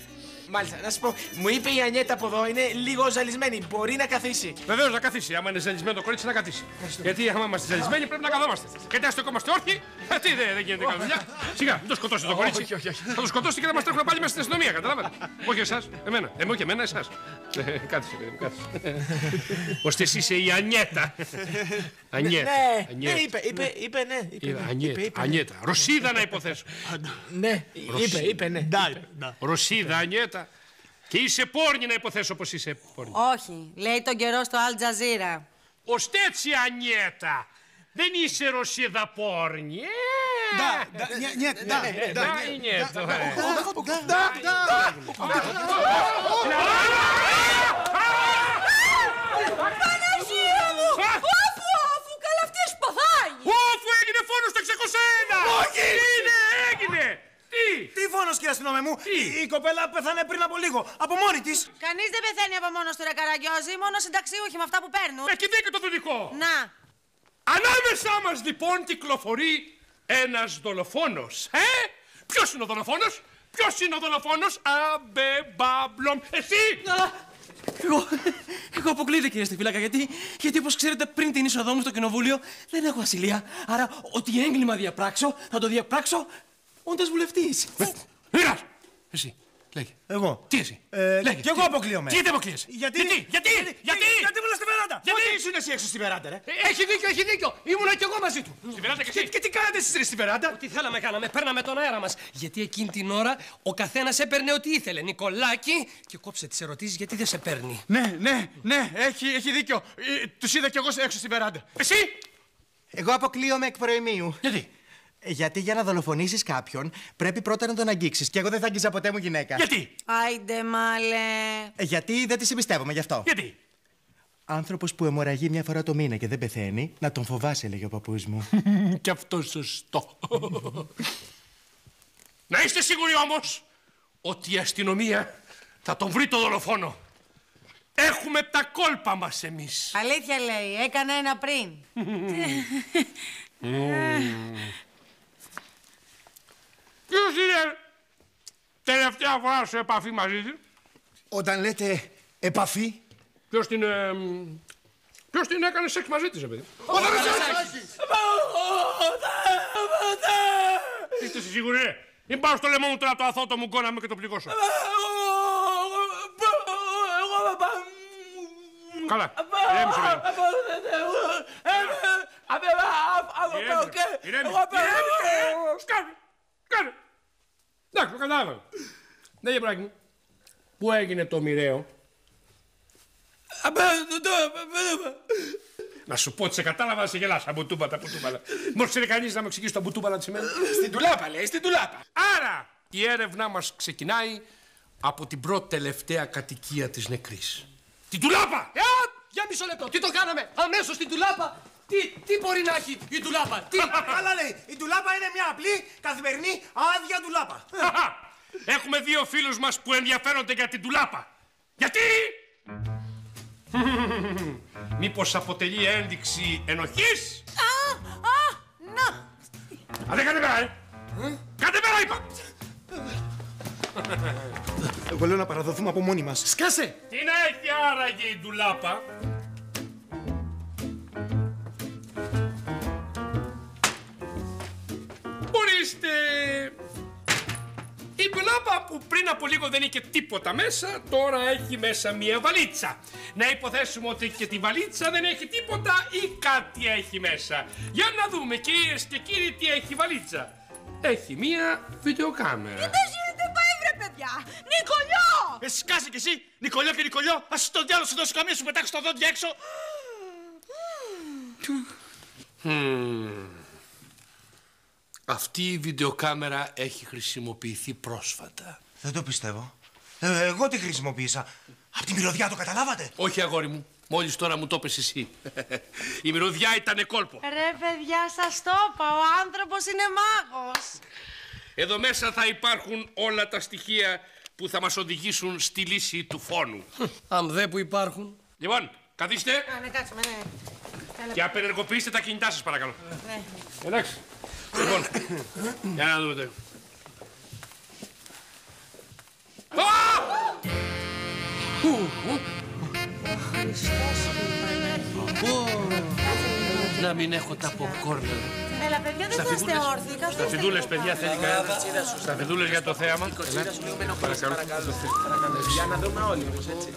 Μάλιστα, να σου πω, μου είπε η Ανιέτα από εδώ, είναι λίγο ζαλισμένη. Μπορεί να καθίσει. Βεβαίως να καθίσει. Άμα είναι ζαλισμένο το κορίτσι, να καθίσει. Γιατί άμα είμαστε ζαλισμένοι πρέπει να καθόμαστε. Γιατί αν στεκόμαστε όρθιοι, ε, τι δεν, δεν γίνεται καλή δουλειά. Σιγά, μην το σκοτώσει το κορίτσι. Όχι, όχι, όχι. Θα το σκοτώσει και θα μας τρέχουν πάλι μέσα στην αστυνομία, καταλάβατε. όχι εσάς, εμένα. Εμένα και εμένα, εσάς. Κάτσε, παιδί μου, κάτσε. Ώστε εσύ είσαι η Ανιέτα. Ανιέτα. Ναι, Ανιέτα. ναι, είπε, είπε, είπε, ναι. Είπε, Είδα, ναι. Ανιέτα. Είπε, είπε, ναι. Ανιέτα. Ρωσίδα να υποθέσω. Ναι, είπε, είπε, ναι. Ρωσίδα, Ανιέτα. Και είσαι πόρνη να υποθέσω πως είσαι πόρνη. Όχι, λέει τον καιρό στο Al Jazeera. Ώστε έτσι, Ανιέτα. Δεν είσαι Ρωσίδα πόρνη. Ε, Да, да, нет, нет, да, ε, да, да, и нет, давай. да, да, Παναγία μου! Όφου, όφου, καλά αυτής παθάει. Όφου έγινε φόνο στο 601! Όχι! Είναι, έγινε! Τι! Τι φόνος κύριε αστυνόμε μου, η, η κοπέλα πέθανε πριν από λίγο, από μόνη της. Κανείς δεν πεθαίνει από μόνος του ρε Καραγκιόζη, μόνο συνταξιούχοι με αυτά που παίρνουν. Έχει δίκιο το διδικό! Να, Ανάμεσά μας λοιπόν κυκλοφορεί ένας δολοφόνος. Ε! Ποιος είναι ο δολοφόνος; Ποιος είναι ο δολοφόνος; Αμπεμπαμπλομ. Εσύ! Εγώ, εγώ αποκλείεται κύριε Στεφίλακα γιατί, γιατί όπως ξέρετε πριν την είσοδό μου στο κοινοβούλιο δεν έχω ασυλία. Άρα ό,τι έγκλημα διαπράξω θα το διαπράξω όντας βουλευτής. Μοίρας! Εσύ, λέγε. Εγώ. Τι εσύ; Ε, Λέγε. κι εγώ τι- αποκλείομαι. Τι γιατί αποκλείεσαι; Γιατί, Γιατί, γιατί, γιατί, γιατί; Ήμουν στη βεράντα. Γιατί; Πότε ήσουν εσύ έξω στη βεράντα ρε. Ε, Έχει δίκιο, έχει δίκιο. Ήμουνα κι εγώ μαζί του. Στη βεράντα και Και, εσύ; και τι κάνατε εσείς ρε στη βεράντα; Τι θέλαμε, κάναμε. Παίρναμε τον αέρα μας. Γιατί εκείνη την ώρα ο καθένας έπαιρνε ό,τι ήθελε. Νικολάκη, και κόψε τις ερωτήσεις γιατί δεν σε παίρνει. Ναι, ναι, ναι, έχει, έχει δίκιο. Τους είδα κι εγώ έξω στην βεράντα. Εσύ! Εγώ αποκλείομαι εκ προημίου. Γιατί; Ε, Γιατί για να δολοφονήσεις κάποιον πρέπει πρώτα να τον αγγίξεις. Και εγώ δεν θα αγγίζα ποτέ μου γυναίκα. Γιατί; άιντε μάλε. Ε, Γιατί δεν τη εμπιστεύομαι γι' αυτό. Γιατί; Άνθρωπος που αιμορραγεί μια φορά το μήνα και δεν πεθαίνει, να τον φοβάσαι, έλεγε ο παππούς μου. Κι αυτό σωστό. Να είστε σίγουροι όμως ότι η αστυνομία θα τον βρει το δολοφόνο. Έχουμε τα κόλπα μας εμείς. Αλήθεια λέει, έκανε ένα πριν. Ποιος είναι; Τελευταία φορά σε επαφή μαζί της. Όταν λέτε επαφή. Ποιος την... ε, μ, Ποιος την έκανε σεξ μαζί της, ρε παιδί. Είστε εσείς σίγουροι, ρε. Μην πάω στο λαιμό μου τώρα το αθώο το μου γκώναμε και το πληγώσω. Καλά. Ηρέμησε, παιδί. Ηρέμησε. Σκάνε. Σκάνε. Εντάξει, το κατάλαβα. Ναι, γεμπράκι μου. Πού έγινε το μοιραίο; Να σου πω ότι σε κατάλαβα να σε γελάς. Αμπουτούμπαλα, αμπουτούμπαλα. Μόλις ξέρει κανείς να μου εξηγήσει το αμπουτούμπαλα τι σημαίνει. Στην τουλάπα λέει, στην τουλάπα. Άρα, η έρευνά μας ξεκινάει από την πρώτη τελευταία κατοικία της νεκρής. Την τουλάπα! Ε, α, για μισό λεπτό. Τι το κάναμε; Αμέσως στην τουλάπα. Τι, τι μπορεί να έχει η τουλάπα. Τι; Καλά λέει, η τουλάπα είναι μια απλή, καθημερινή, άδεια τουλάπα. Έχουμε δύο φίλους μας που ενδιαφέρονται για την τουλάπα. Γιατί; Μήπως αποτελεί ένδειξη ενοχής; Α, α, να. Α, δεν κάντε πέρα, ε! Κάντε πέρα, είπα! Εγώ λέω να παραδοθούμε από μόνοι μας. Σκάσε. Τι να έχει άραγε η ντουλάπα; Ορίστε. Η ντουλάπα που πριν από λίγο δεν είχε τίποτα μέσα, τώρα έχει μέσα μία βαλίτσα. Να υποθέσουμε ότι και τη βαλίτσα δεν έχει τίποτα ή κάτι έχει μέσα. Για να δούμε κυρίες και κύριοι τι έχει η βαλίτσα. Έχει μία βιντεοκάμερα. Δεν γίνεται πάει βρε παιδιά. Νικολιό. Ε, σκάσε κι εσύ, Νικολιό και Νικολιό, ας το διάλογο σου δώσω καμία σου πετάξει τα δόντια έξω. Μμμ. Αυτή η βιντεοκάμερα έχει χρησιμοποιηθεί πρόσφατα. Δεν το πιστεύω. Ε, εγώ τη χρησιμοποίησα. Απ' τη μυρωδιά το καταλάβατε; Όχι, αγόρι μου. Μόλις τώρα μου το έπες εσύ. η μυρωδιά ήταν κόλπο. Ρε παιδιά, σας το είπα, ο άνθρωπος είναι μάγος. Εδώ μέσα θα υπάρχουν όλα τα στοιχεία που θα μας οδηγήσουν στη λύση του φόνου. Αν δε που υπάρχουν. Λοιπόν, καθίστε Α, ναι, κάτσουμε, ναι. Έλα. και απενεργοποιήστε τα κινητά σας παρακαλώ. Ναι. Εντάξει. Λοιπόν, για να δούμε. Να μην έχω τα popcorn. Έλα, παιδιά, δεν θα είστε όρθιοι. καθίστε Σταφιδούλες, λίγο. παιδιά, θέλει κανένα. Σταφιδούλες για το θέαμα. Παρακαλώ. Για να δούμε όλοι όμως, έτσι.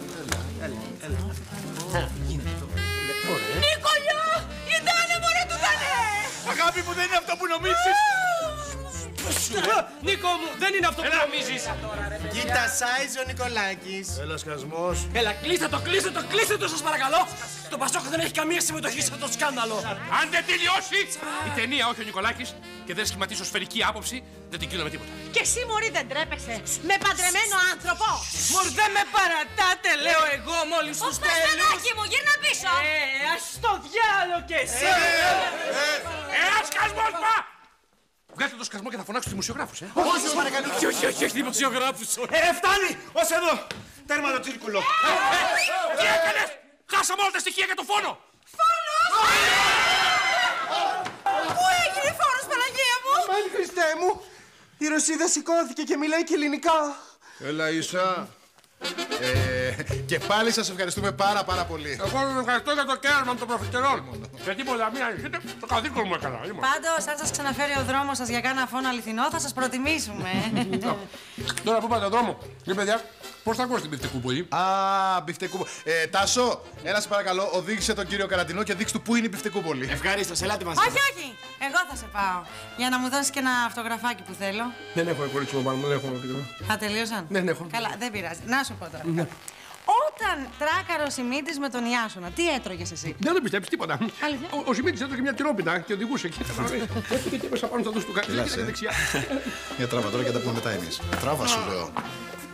Νικολιό! Αγάπη μου, δεν είναι αυτό που νομίζεις! Νίκο μου, δεν είναι αυτό που νομίζεις! Κοίτα, σάιζ ο Νικολάκης. Έλα σκασμός. Έλα, κλείστε το, κλείστε το, κλείστε το σας παρακαλώ! Το Πασόκ δεν έχει καμία συμμετοχή σε αυτό το σκάνδαλο! Αν δεν τελειώσει η ταινία, όχι ο Νικολάκης, και δεν σχηματίσω σφαιρική άποψη, δεν την κλείνω με τίποτα. Και εσύ μωρή δεν τρέπεσαι με παντρεμένο άνθρωπο! Μωρ, δεν με παρατάτε, λέω εγώ μόλις τους τέλους. Παστανάκι μου, γύρνα πίσω! Ε, ας το διάλο κι εσύ. Ένα σκασμός, πα! Βγάλτε το σκασμό και θα φωνάξω τους δημοσιογράφους, ε. Όχι, σας παρακαλώ. Όχι, όχι, όχι, όχι, δημοσιογράφους. Ε, φτάνει! Ως εδώ! Τέρμα το τσίρκουλο. Τι έκανες! Χάσαμε όλα τα στοιχεία για το φόνο! Πού έγινε φόρος, Παναγία μου! Αμάν, Χριστέ μου! Η Ρωσίδα σηκώθηκε και μιλάει και ελληνικά. Έλα, Ίσα. Ε, και πάλι σας ευχαριστούμε πάρα πάρα πολύ. Εγώ σας ευχαριστώ για το κέρασμα των προφητερών. Και τίποτα, μην ανησυχείτε, το καθήκον μου έκανα. Ήμουν. Πάντως, αν σας ξαναφέρει ο δρόμος σας για κάνα φόνο αληθινό, θα σας προτιμήσουμε. Τώρα που πάτε δρόμο, ναι παιδιά, πώς θα ακούω στην πιφτεκούπολη. Α, μπιφτεκούπολη. Ε, Τάσο, έλα σε παρακαλώ, οδήγησε τον κύριο Καρατινό και δείξε του πού είναι η μπιφτεκούπολη. Ευχαρίστως, ελάτε μαζί. όχι, όχι! Εγώ θα σε πάω. Για να μου δώσεις και ένα αυτογραφάκι που θέλω. Δεν έχω κορίτσι μου πάνω μου, δεν έχω τίποτα. Α, τελείωσαν; Ναι, ναι, έχω. Καλά, δεν πειράζει. Να σου πω τώρα. Όταν τράκαρο Σιμίτης με τον Ιάσονα, τι έτρωγες εσύ; Δεν το πιστέψει τίποτα. Αλήθεια; Ο, ο Σιμίτης έτρωγε μια τυρόπιτα και οδηγούσε εκεί. Έφυγε και μέσα πάνω στα δους του κάτι. Ελάσε. και δεξιά. Για τράβα τώρα και τα πούμε μετά εμείς. Τράβα σου λέω.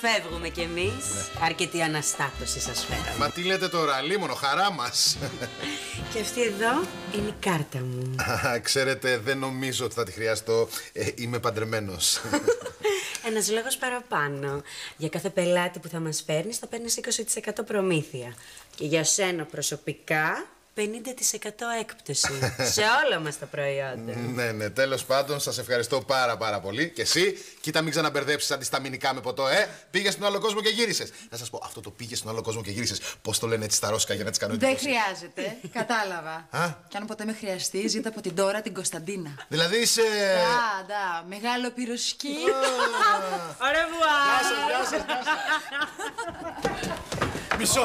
φεύγουμε κι εμείς. Αρκετή αναστάτωση σας φέραμε. Μα τι λέτε τώρα, λίμωνο, χαρά μας. Και αυτή εδώ είναι η κάρτα μου. Α, Ξέρετε, δεν νομίζω ότι θα τη χρειαστώ. Ε, είμαι παντρεμένος. Ένας λόγος παραπάνω. Για κάθε πελάτη που θα μας φέρνεις θα παίρνεις 20% προμήθεια. Και για σένα προσωπικά 50% έκπτωση. σε όλα μας τα προϊόντα. ναι, ναι, τέλος πάντων, σας ευχαριστώ πάρα πάρα πολύ. Και εσύ, κοίτα μην ξαναμπερδέψεις αντισταμινικά με ποτό, ε. Πήγες στον άλλο κόσμο και γύρισες. Να σας πω, αυτό το πήγες στον άλλο κόσμο και γύρισες. Πώς το λένε έτσι στα ρώσικα για να τις κάνω Δεν εντύπωση. χρειάζεται. Κατάλαβα. Α, Κι αν ποτέ με χρειαστεί, ζήτα από την τώρα την Κωνσταντίνα. δηλαδή είσαι... Άντα, μεγάλο πυροσκή. Au Γεια σας, γεια σας. Μισό,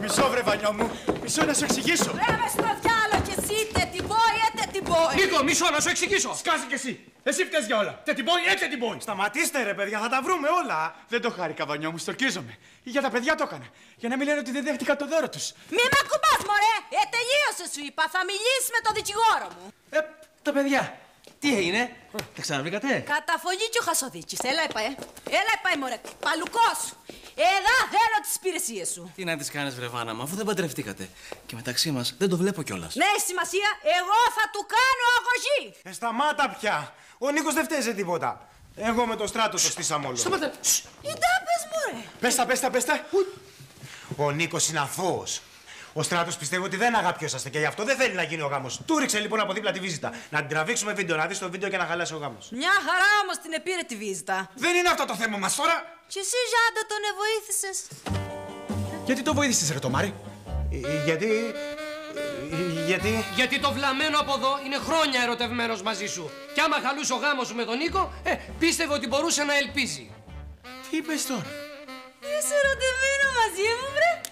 μισό βρε βανιό μου. Μισό να σου εξηγήσω. Βράμε στο διάλογο και εσύ, τε την πόη, ε, τε την πόη. Νίκο, μισό να σου εξηγήσω. Σκάσε κι εσύ. Εσύ φταίς για όλα. Τε την πόη, έτε την πόη. Σταματήστε ρε παιδιά, θα τα βρούμε όλα. Δεν το χάρηκα βανιό μου, στορκίζομαι. Για τα παιδιά το έκανα. Για να μην λένε ότι δεν δέχτηκα το δώρο τους. Μη με ακουμπάς, μωρέ. Ε, τελείωσε σου είπα. Θα μιλήσεις με τον δικηγόρο μου. Ε, τα παιδιά, τι έγινε, τα ξαναβρήκατε. Καταφωνεί και ο Χασοδίκης. Έλα, είπα, ε. Έλα, είπα, ε, μωρέ. Παλουκός. Εδώ θέλω τις υπηρεσίες σου. Τι να τις κάνεις βρεβάνα μου, αφού δεν παντρευτήκατε. Και μεταξύ μας δεν το βλέπω κιόλας. Ναι, έχει σημασία. Εγώ θα του κάνω αγωγή. Ε, σταμάτα πια. Ο Νίκος δεν φταίει σε τίποτα. Εγώ με το στράτο το στήσαμε όλο. Σταμάτα. Ιντά, πες, μωρέ. Πες τα, πες τα, πες τα. Ο Νίκος είναι αθώος. Ο στράτος πιστεύει ότι δεν αγαπιόσαστε και γι' αυτό δεν θέλει να γίνει ο γάμος. Του ρίξε λοιπόν από δίπλα τη βίζητα. Να την τραβήξουμε βίντεο, να δεις το βίντεο και να χαλάσει ο γάμος. Μια χαρά όμως την επήρε τη βίζα. Δεν είναι αυτό το θέμα μας τώρα. Και εσύ, Ζάντα, τον βοήθησες. Γιατί το βοήθησες, ρε το Μάρι; γιατί. γιατί; Γιατί το βλαμμένο από εδώ είναι χρόνια ερωτευμένος μαζί σου. Και άμα χαλούσε ο γάμος σου με τον Νίκο, ε, πίστευε ότι μπορούσε να ελπίζει. Τι είπες τώρα; Είσαι ερωτευμένο μαζί μου, βρε.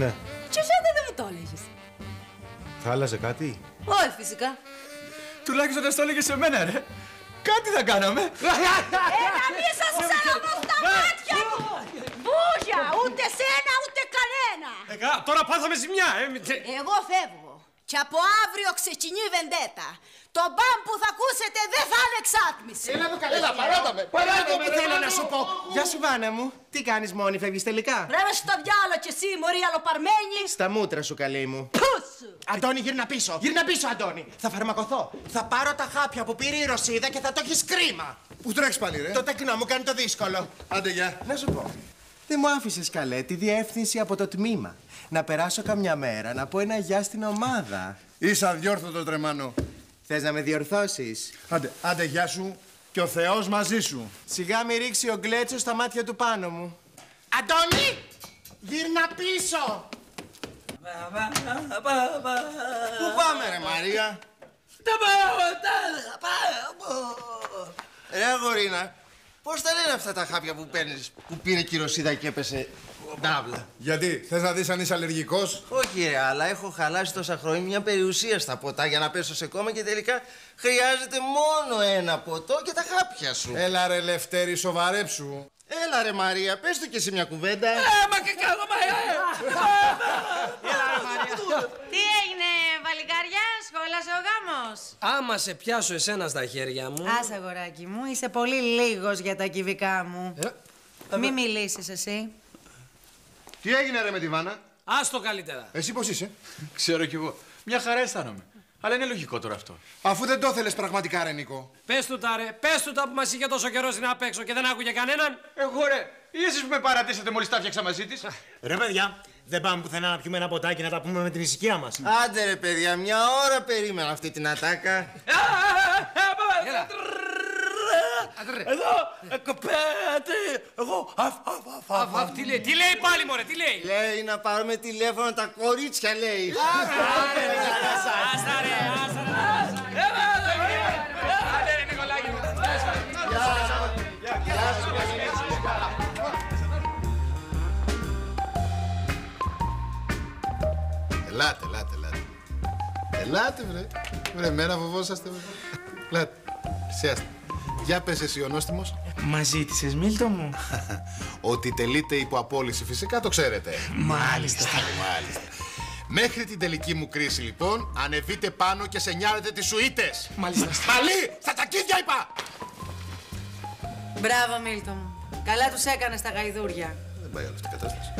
Ναι. Και γιατί δεν μου το έλεγες. Θα άλλαζε κάτι; Όχι, φυσικά. Τουλάχιστον δεν το έλεγες σε μένα, ρε. Κάτι θα κάναμε. Ένα μη σας ξαναδώ στα μάτια μου! Μπούγια! Ούτε σένα, ούτε κανένα! Ε, τώρα πάθαμε ζημιά, ε. Εγώ φεύγω. Και από αύριο ξεκινεί η βεντέτα. Το μπαμ που θα ακούσετε δεν θα είναι εξάτμιση. Έλα εδώ καλέ. Έλα, παράτα με. Παράτα με, θέλω να σου πω. Γεια σου, Βάνα μου. Τι κάνεις μόνη, φεύγεις τελικά; Πρέπει στο διάλογο κι εσύ, μωρή αλλοπαρμένη. Στα μούτρα σου, καλή μου. Πούσου! Αντώνη, γύρνα πίσω. Γύρνα πίσω, Αντώνη. Θα φαρμακοθώ. Θα πάρω τα χάπια που πήρε η Ρωσίδα και θα το έχεις κρίμα. Πού τρέχεις πάλι, ρε; Το τεκνό μου κάνει το δύσκολο. Άντε, γεια. Να σου πω. Δεν μου άφησες καλέ τη διεύθυνση από το τμήμα. Να περάσω καμιά μέρα να πω ένα γεια στην ομάδα. Είσαι αδιόρθωτο τρεμάνο. Θες να με διορθώσεις; Άντε, άντε, γεια σου και ο Θεός μαζί σου. Σιγά μη ρίξει ο γκλέτσο στα μάτια του πάνω μου. Αντώνη! Γύρνα πίσω! Πού πάμε ρε Μαρία; Τα πάω, τα πάω. Ρε αγορίνα, πώς τα λένε αυτά τα χάπια που παίρνεις που πήρε και η Ρωσίδα και έπεσε ντάβλα. Γιατί, θες να δεις αν είσαι αλλεργικός. Όχι ρε, αλλά έχω χαλάσει τόσα χρόνια μια περιουσία στα ποτά για να πέσω σε κόμμα και τελικά χρειάζεται μόνο ένα ποτό και τα χάπια σου. Έλα ρε Λευτέρη, σοβαρέψου. Έλα ρε Μαρία, πες του και εσύ μια κουβέντα. Ε, μα και κάνω, μα, ε, Τι έγινε, Βαλικάρια, σχόλασε ο γάμος. Άμα σε πιάσω εσένα στα χέρια μου. Άσε, αγοράκι μου, είσαι πολύ λίγος για τα κυβικά μου. Μη μιλήσεις εσύ. Τι έγινε ρε με τη Βάνα; Άστο καλύτερα. Εσύ πώς είσαι; Ξέρω κι εγώ. Μια χαρά αισθάνομαι. Αλλά είναι λογικό τώρα αυτό. Αφού δεν το θέλεις πραγματικά ρε Νίκο. Πες του τα ρε, πες του τα που μας είχε τόσο καιρός στην απ' έξω και δεν άκουγε κανέναν. Εγώ ρε, ή εσείς που με παρατήσατε μόλις τα φτιάξα μαζί της. Ρε παιδιά, δεν πάμε πουθενά να πιούμε ένα ποτάκι να τα πούμε με την ησυχία μας. Άντε ρε παιδιά, μια ώρα περίμενα αυτή την ατάκα. Εδώ, ε, κοπέτη, εγώ, αφ, αφ, αφ, αφ, αφ. Τι λέει, τι λέει πάλι μωρέ, τι λέει; Λέει να πάρουμε τηλέφωνο τα κορίτσια, λέει. Άστα ρε, άστα ρε. Άντε ρε, Νικολάκη μου. Ελάτε, ελάτε, ελάτε. Ελάτε, βρε. Βρε, μέρα φοβόσαστε, βρε. Ελάτε. Πλησιάστε. Για πες εσύ ο νόστιμος. Μα ζήτησες, Μίλτο μου; Ότι τελείται υπό απόλυση φυσικά το ξέρετε. Μάλιστα. Μάλιστα. Μέχρι την τελική μου κρίση, λοιπόν, ανεβείτε πάνω και σε νιάρετε τις σουίτες. Μάλιστα. Παλί! Στα τσακίδια είπα! Μπράβο, Μίλτο μου. Καλά τους έκανες τα γαϊδούρια. Δεν πάει άλλο αυτή η κατάσταση.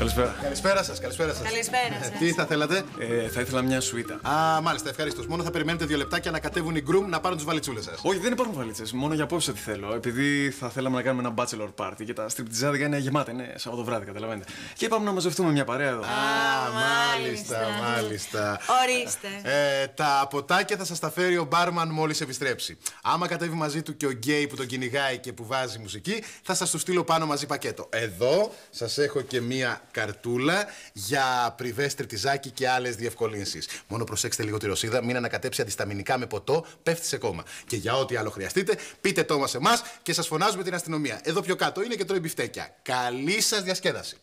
Καλησπέρα. Καλησπέρα σας, καλησπέρα σας. Καλησπέρα σας. Τι θα θέλατε; Ε, θα ήθελα μια σουίτα. Α, μάλιστα, ευχαριστώ. Μόνο θα περιμένετε δύο λεπτάκια να κατέβουν οι γκρουμ να πάρουν τις βαλιτσούλες σας. Όχι, δεν υπάρχουν βαλίτσες. Μόνο για απόψε τη θέλω. Επειδή θα θέλαμε να κάνουμε ένα bachelor party και τα στριπτιζάδικα είναι γεμάτα. Είναι Σαββατοβράδυ, καταλαβαίνετε. Και είπαμε να μαζευτούμε μια παρέα εδώ. Α, μάλιστα, μάλιστα. Ορίστε. Ε, τα ποτάκια θα σας τα φέρει ο μπάρμαν μόλις επιστρέψει. Άμα κατέβει μαζί του και ο γκέι που τον κυνηγάει και που βάζει μουσική, θα σας το στείλω πάνω μαζί πακέτο. Εδώ σας έχω και μία καρτούλα για πριβέ τριτιζάκι και άλλες διευκολύνσεις. Μόνο προσέξτε λίγο τη ρωσίδα, μην ανακατέψει αντισταμινικά με ποτό, πέφτει σε κόμμα. Και για ό,τι άλλο χρειαστείτε, πείτε το μας εμάς και σας φωνάζουμε την αστυνομία. Εδώ πιο κάτω είναι και τρώει μπιφτέκια. Καλή σας διασκέδαση.